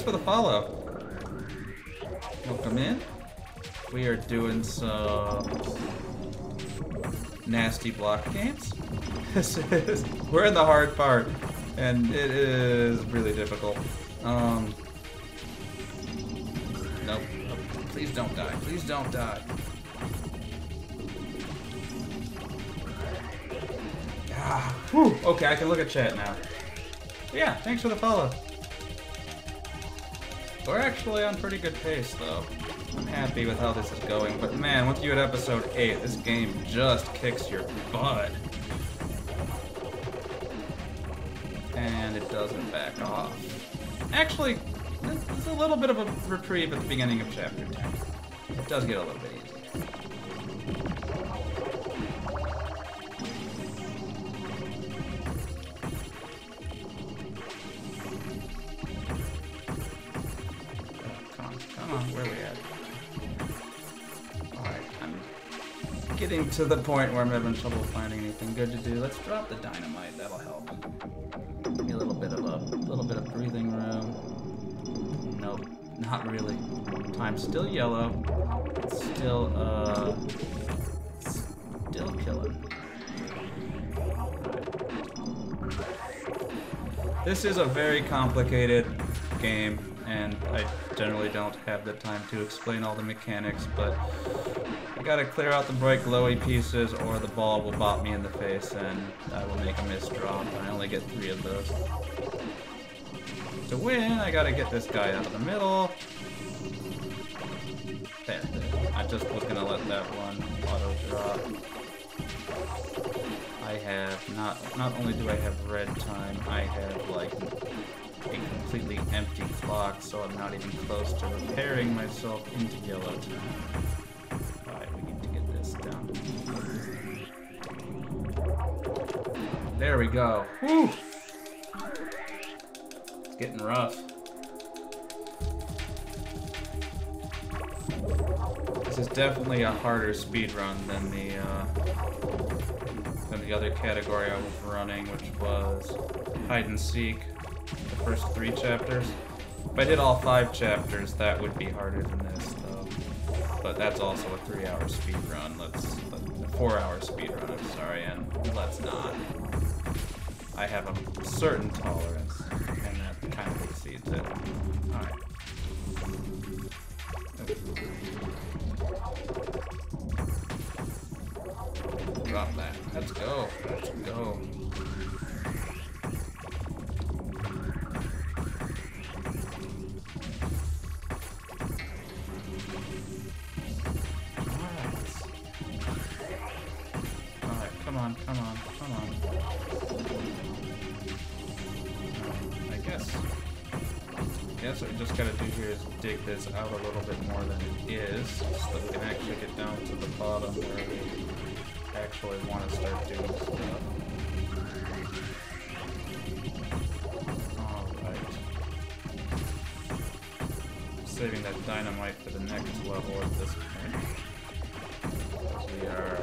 Speaker 1: Thanks for the follow. Welcome in. We are doing some nasty block games. [laughs] This is we're in the hard part, and it is really difficult. Um, nope. Please don't die. Please don't die. Ah, whew. Okay, I can look at chat now. Yeah, thanks for the follow. We're actually on pretty good pace, though. I'm happy with how this is going, but man, once you hit episode 8, this game just kicks your butt. And it doesn't back off. Actually, there's a little bit of a reprieve at the beginning of chapter 10. It does get a little bit easier. Getting to the point where I'm having trouble finding anything good to do. Let's drop the dynamite, that'll help. Give me a little bit of a little bit of breathing room. Nope, not really. Time's still yellow. It's still uh still killing. This is a very complicated game, and I generally don't have the time to explain all the mechanics, but I gotta clear out the bright glowy pieces or the ball will bop me in the face and I will make a missed drop. I only get three of those. To win, I gotta get this guy out of the middle. I just was gonna let that one auto drop. I have not not only do I have red time, I have like a completely empty clock, so I'm not even close to repairing myself into yellow time. We go. Whew! It's getting rough. This is definitely a harder speed run than the uh, than the other category I was running, which was hide and seek. The first three chapters. If I did all five chapters, that would be harder than this, though. But that's also a three-hour speed run. Let's a four-hour speed run. I'm sorry, and let's not. I have a certain tolerance, and that kind of exceeds it. All right. Drop that. Let's go. Let's go. Alright, come on, come on, come on. Guess what we just gotta do here is dig this out a little bit more than it is, so that we can actually get down to the bottom where we actually want to start doing stuff. Alright. Saving that dynamite for the next level at this point. We are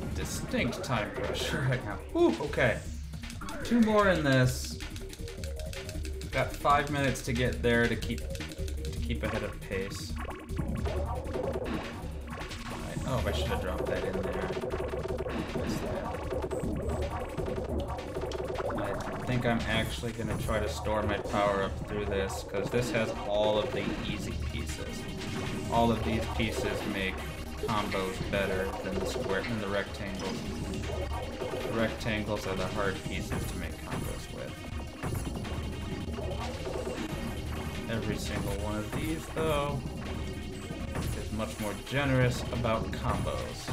Speaker 1: in distinct time pressure right now. Whew, okay. Two more in this. Got five minutes to get there to keep to keep ahead of pace. Alright, Oh, I should have dropped that in there. I think I'm actually gonna try to store my power up through this because this has all of the easy pieces. All of these pieces make combos better than the square than the rectangles. Rectangles are the hard pieces to make combos with. Every single one of these, though, is much more generous about combos.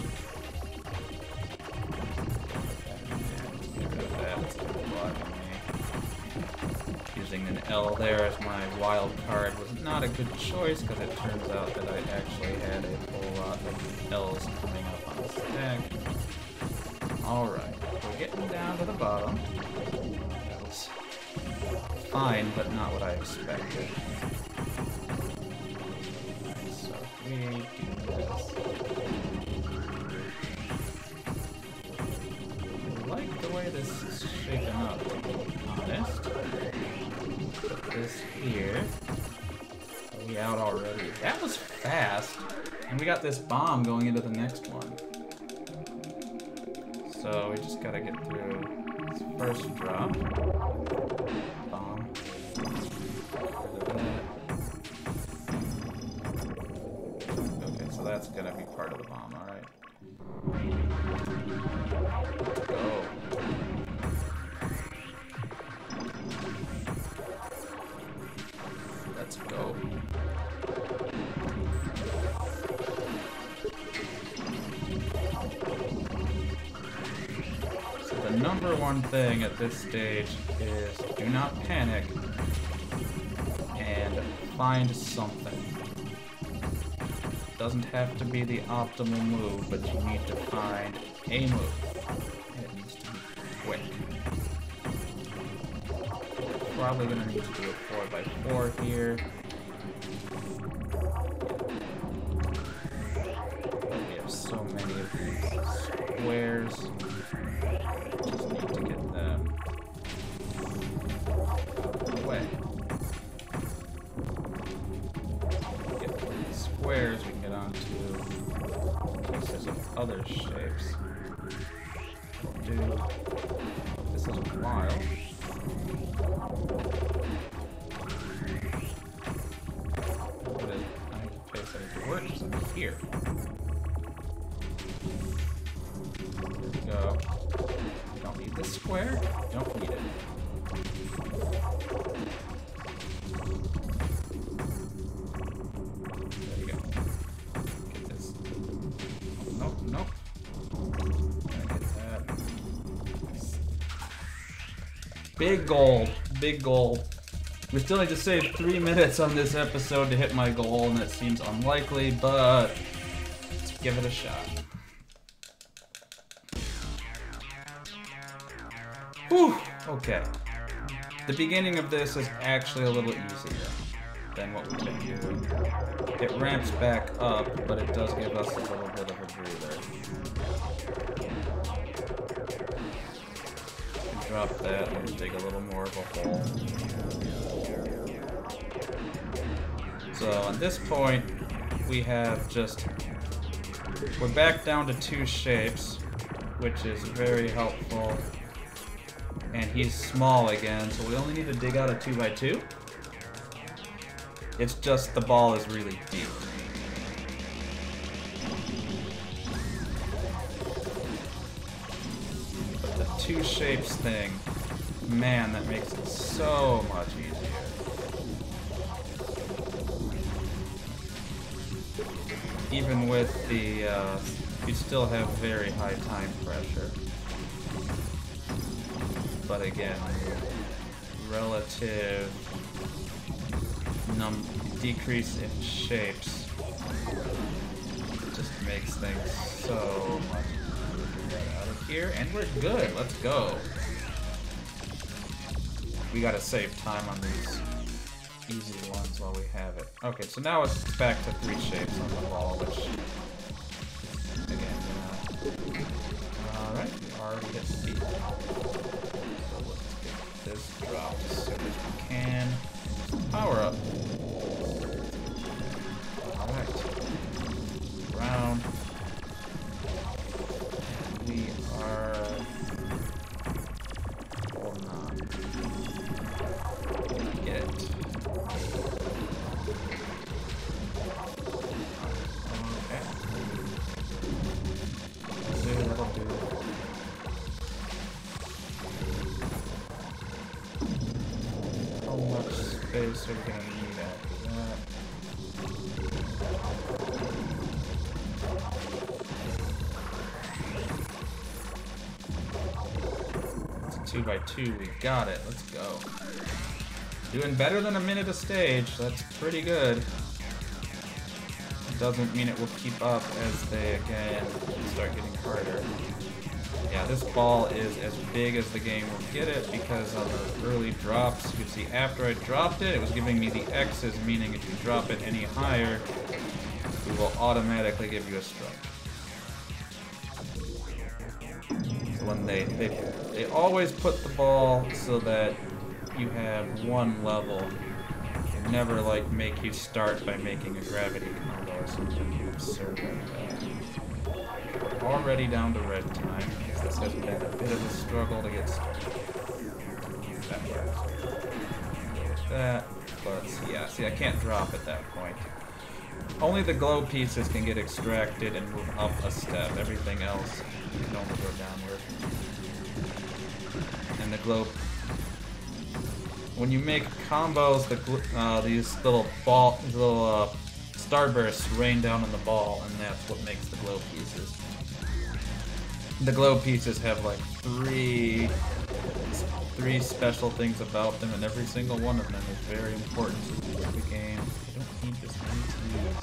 Speaker 1: Using an L there as my wild card was not a good choice because it turns out that I actually had a whole lot of L's bottom. That was fine, but not what I expected. So we do this. I like the way this is shaken up, honest. Put this here. Are we out already? That was fast. And we got this bomb going into the next one. So we just gotta get through first drop. One thing at this stage is do not panic and find something. Doesn't have to be the optimal move, but you need to find a move. It needs to be quick. Probably gonna need to do a 4x4 here. Big goal. Big goal. We still need to save three minutes on this episode to hit my goal, and that seems unlikely, but let's give it a shot. Whew, okay. The beginning of this is actually a little easier than what we've been doing. It ramps back up, but it does give us a little Drop that and dig a little more of a hole. So at this point, we have just, we're back down to two shapes, which is very helpful. And he's small again, so we only need to dig out a 2x2. It's just the ball is really deep. Two shapes thing, man, that makes it so much easier. Even with the, uh, you still have very high time pressure. But again, relative num decrease in shapes just makes things so much easier. Here, and we're good. Let's go. We gotta save time on these easy ones while we have it. Okay, so now it's back to three shapes on the wall, which again, know. Alright, we already hit speed. So let's get this dropped as soon as we can. Power up. Two we got it, let's go. Doing better than a minute a stage, that's pretty good. Doesn't mean it will keep up as they again start getting harder. Yeah, this ball is as big as the game will get it because on the early drops, you can see after I dropped it, it was giving me the X's, meaning if you drop it any higher, it will automatically give you a strike. So when they, they, they always put the ball so that you have one level. They never like make you start by making a gravity combo or something absurd like that. Already down to red time. Because this has been a bit of a struggle to get started. That, but yeah, see I can't drop at that point. Only the glow pieces can get extracted and move up a step. Everything else can only go downward. And the globe. when you make combos, the uh, these little ball, these little uh, starbursts rain down on the ball, and that's what makes the glow pieces. The glow pieces have like three three special things about them, and every single one of them is very important to the game. I don't this to use.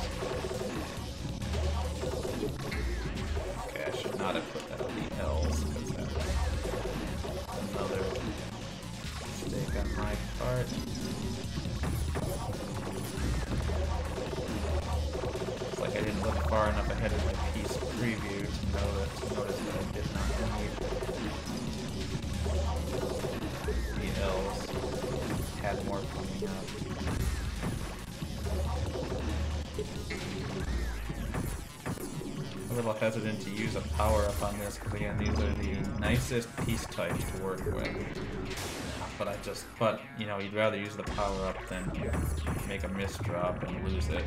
Speaker 1: Okay, I should not have put far enough ahead of my piece preview to know that notice that I did not the L's. Had more coming up. A little hesitant to use a power up on this because again these are the nicest piece types to work with. But I just, but you know, you'd rather use the power up than make a miss drop and lose it.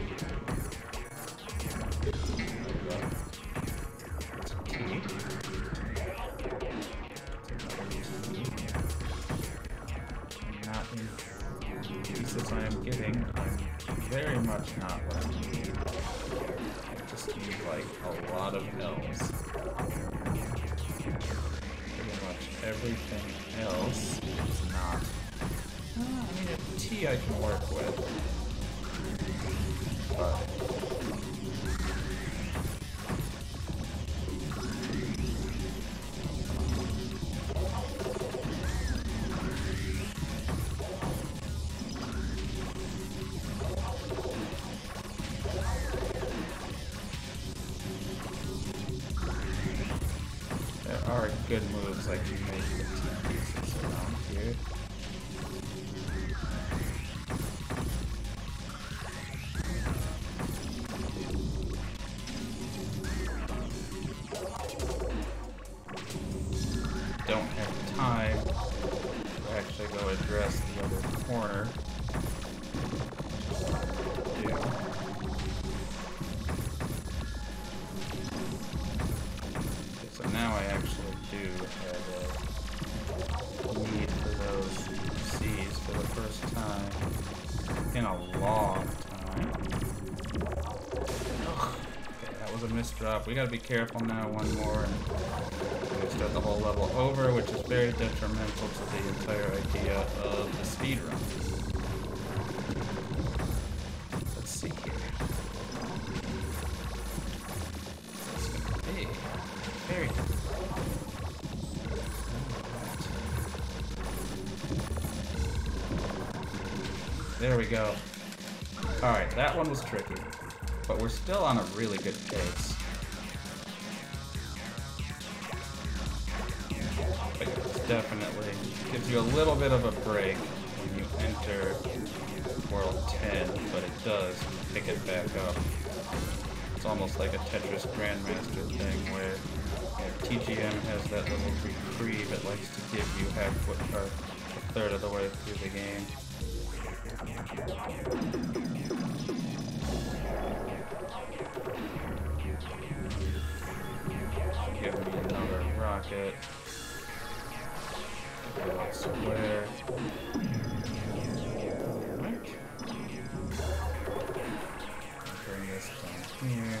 Speaker 1: On. Misdrop. We gotta be careful now. One more, and start the whole level over, which is very detrimental to the entire idea of the speed run. Let's see here. This gonna be? Very good. There we go. Alright, that one was tricky. But we're still on a really good pace. You a little bit of a break when you enter World 10, but it does pick it back up. It's almost like a Tetris Grandmaster thing where you know, TGM has that little reprieve it likes to give you half foot or a third of the way through the game. Give me another rocket. Out square. Bring this down here.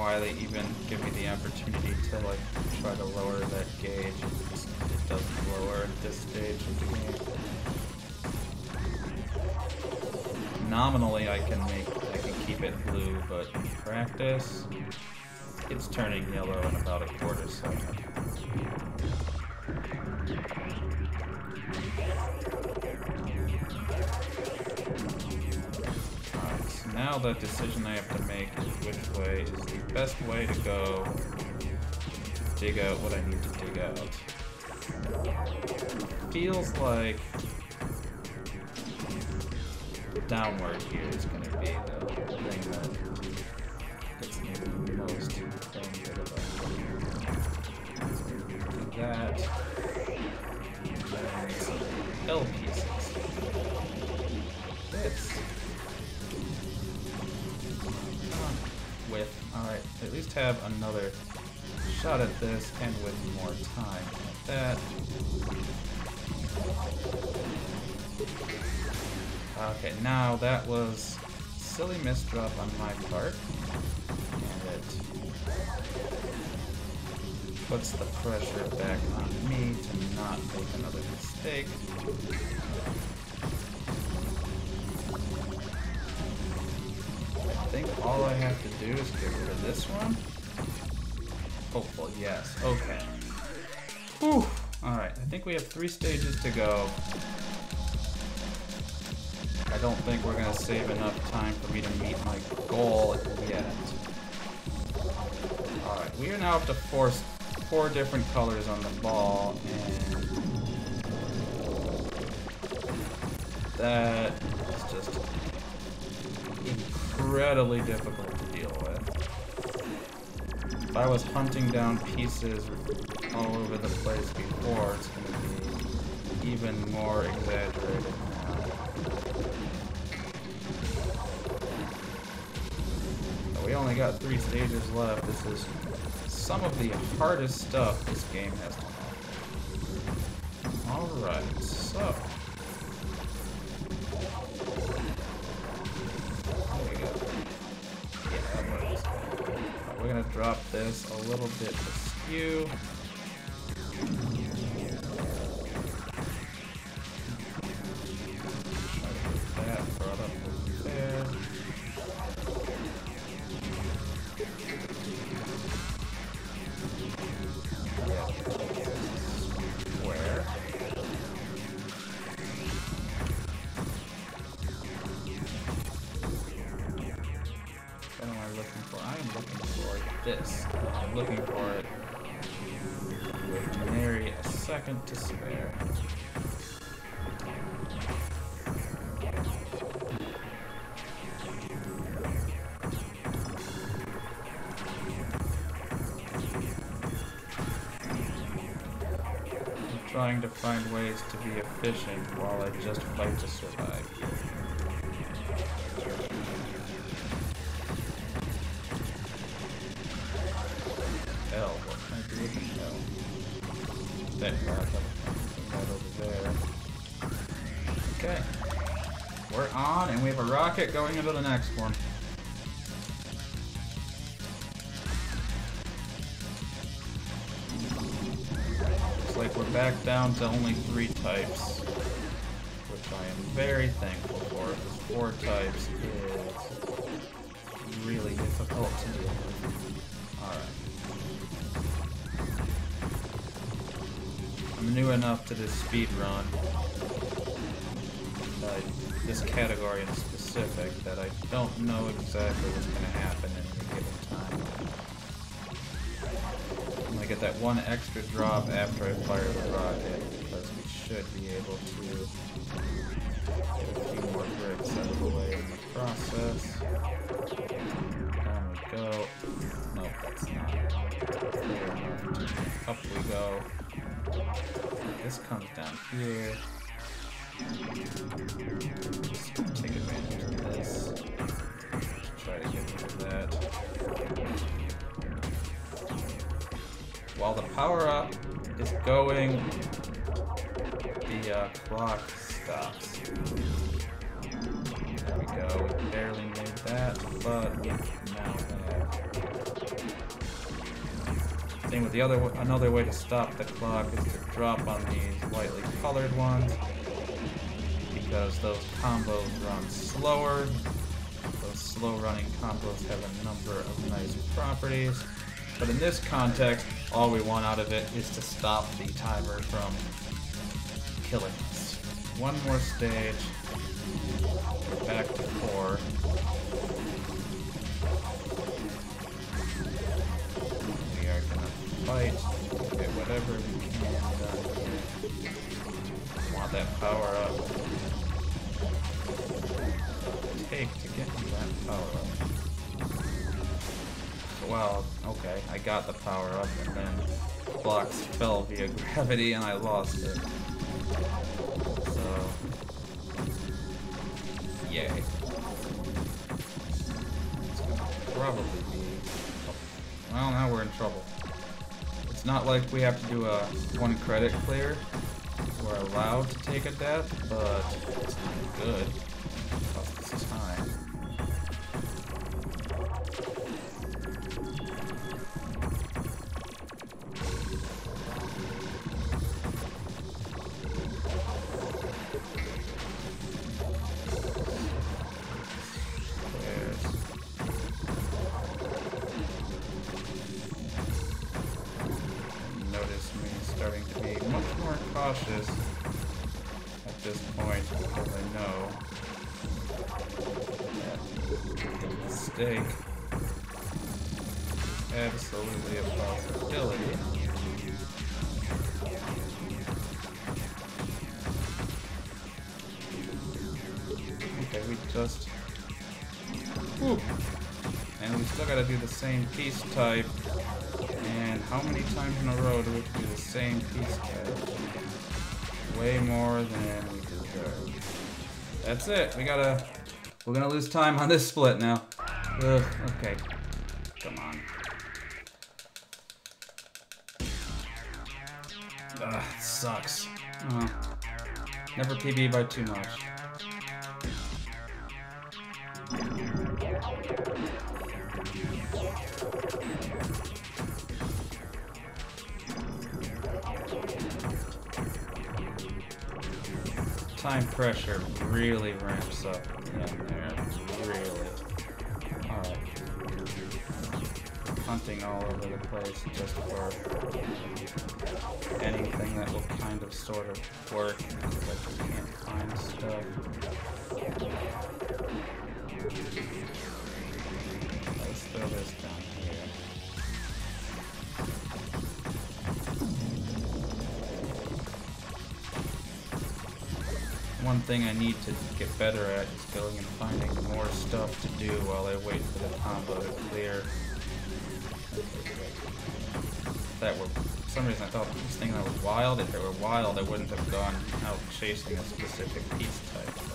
Speaker 1: Why they even give me the opportunity to like try to lower that gauge. It, just, doesn't lower at this stage of the game. Nominally, I can make, I can keep keep it blue, but in practice, it's turning yellow in about a quarter second. The decision I have to make is which way is the best way to go dig out what I need to dig out. Feels like downward here is going shot at this and with more time. Like that. Okay, now that was silly misdrop on my part. And it puts the pressure back on me to not make another mistake. I think all I have to do is get rid of this one. Yes. Okay. Whew. Alright, I think we have three stages to go. I don't think we're gonna save enough time for me to meet my goal yet. Alright, we are now up to four, four different colors on the ball, and that is just incredibly difficult. If I was hunting down pieces all over the place before, it's gonna be even more exaggerated now. We only got three stages left. This is some of the hardest stuff this game has to offer. Alright, so. Drop this a little bit askew. Trying to find ways to be efficient while I just fight to survive. L, what can I do with? That right over there. Okay. We're on and we have a rocket going into the next one. Down to only three types, which I am very thankful for, because four types is really difficult to with. Alright. I'm new enough to this speed run, this category in specific, that I don't know exactly what's going to happen at get that one extra drop after I fire the rocket, because we should be able to get a few more bricks out of the way in the process. Down we go. Nope, that's not. Up we go. This comes down here. The uh, clock stops. There we go. We barely made that, but now have. Thing with the other, another way to stop the clock is to drop on these lightly colored ones because those combos run slower Those slow running combos have a number of nice properties. But in this context, all we want out of it is to stop the timer from killing us. One more stage. Back to four. We are gonna fight, get whatever we can done. Want that power up. Take to get that power up. Wow, okay, I got the power up and then blocks [laughs] fell via gravity and I lost it. So, yay. It's gonna probably be. Oh, well, now we're in trouble. It's not like we have to do a one credit clear. We're allowed to take a death, but it's not good. Whew. And we still gotta do the same piece type. And how many times in a row do we do the same piece type? Way more than we deserve. That's it. We gotta. We're gonna lose time on this split now. Ugh, okay. Come on. Ugh, sucks. Uh, never PB by too much. Really ramps up in there. Really. Alright. Hunting all over the place just for anything that will kind of sort of work I just can't find stuff. Thing I need to get better at is going and finding more stuff to do while I wait for the combo to clear. If that were for some reason I thought this thing that was wild. If they were wild, I wouldn't have gone out chasing a specific piece type.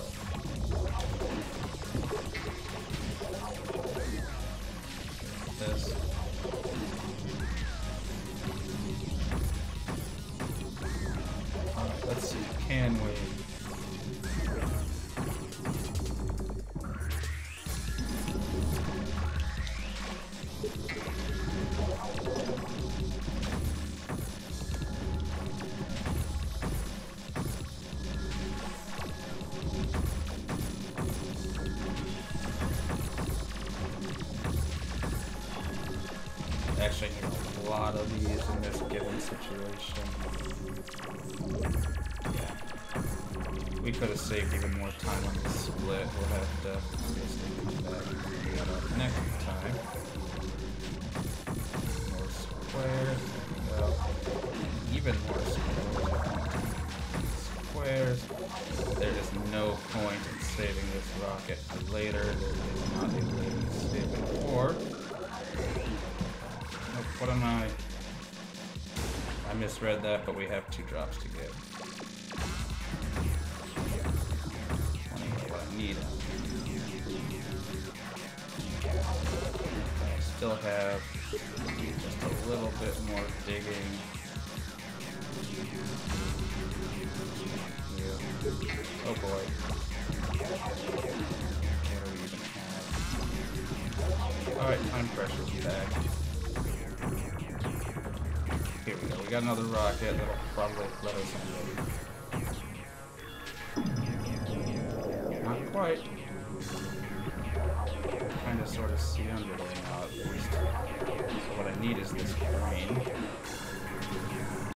Speaker 1: Have two drops to get. 20 is what I need. I still have just a little bit more digging. Yeah. Oh boy. Alright, time pressure's back. Here we go. We got another rocket
Speaker 3: need is this crane.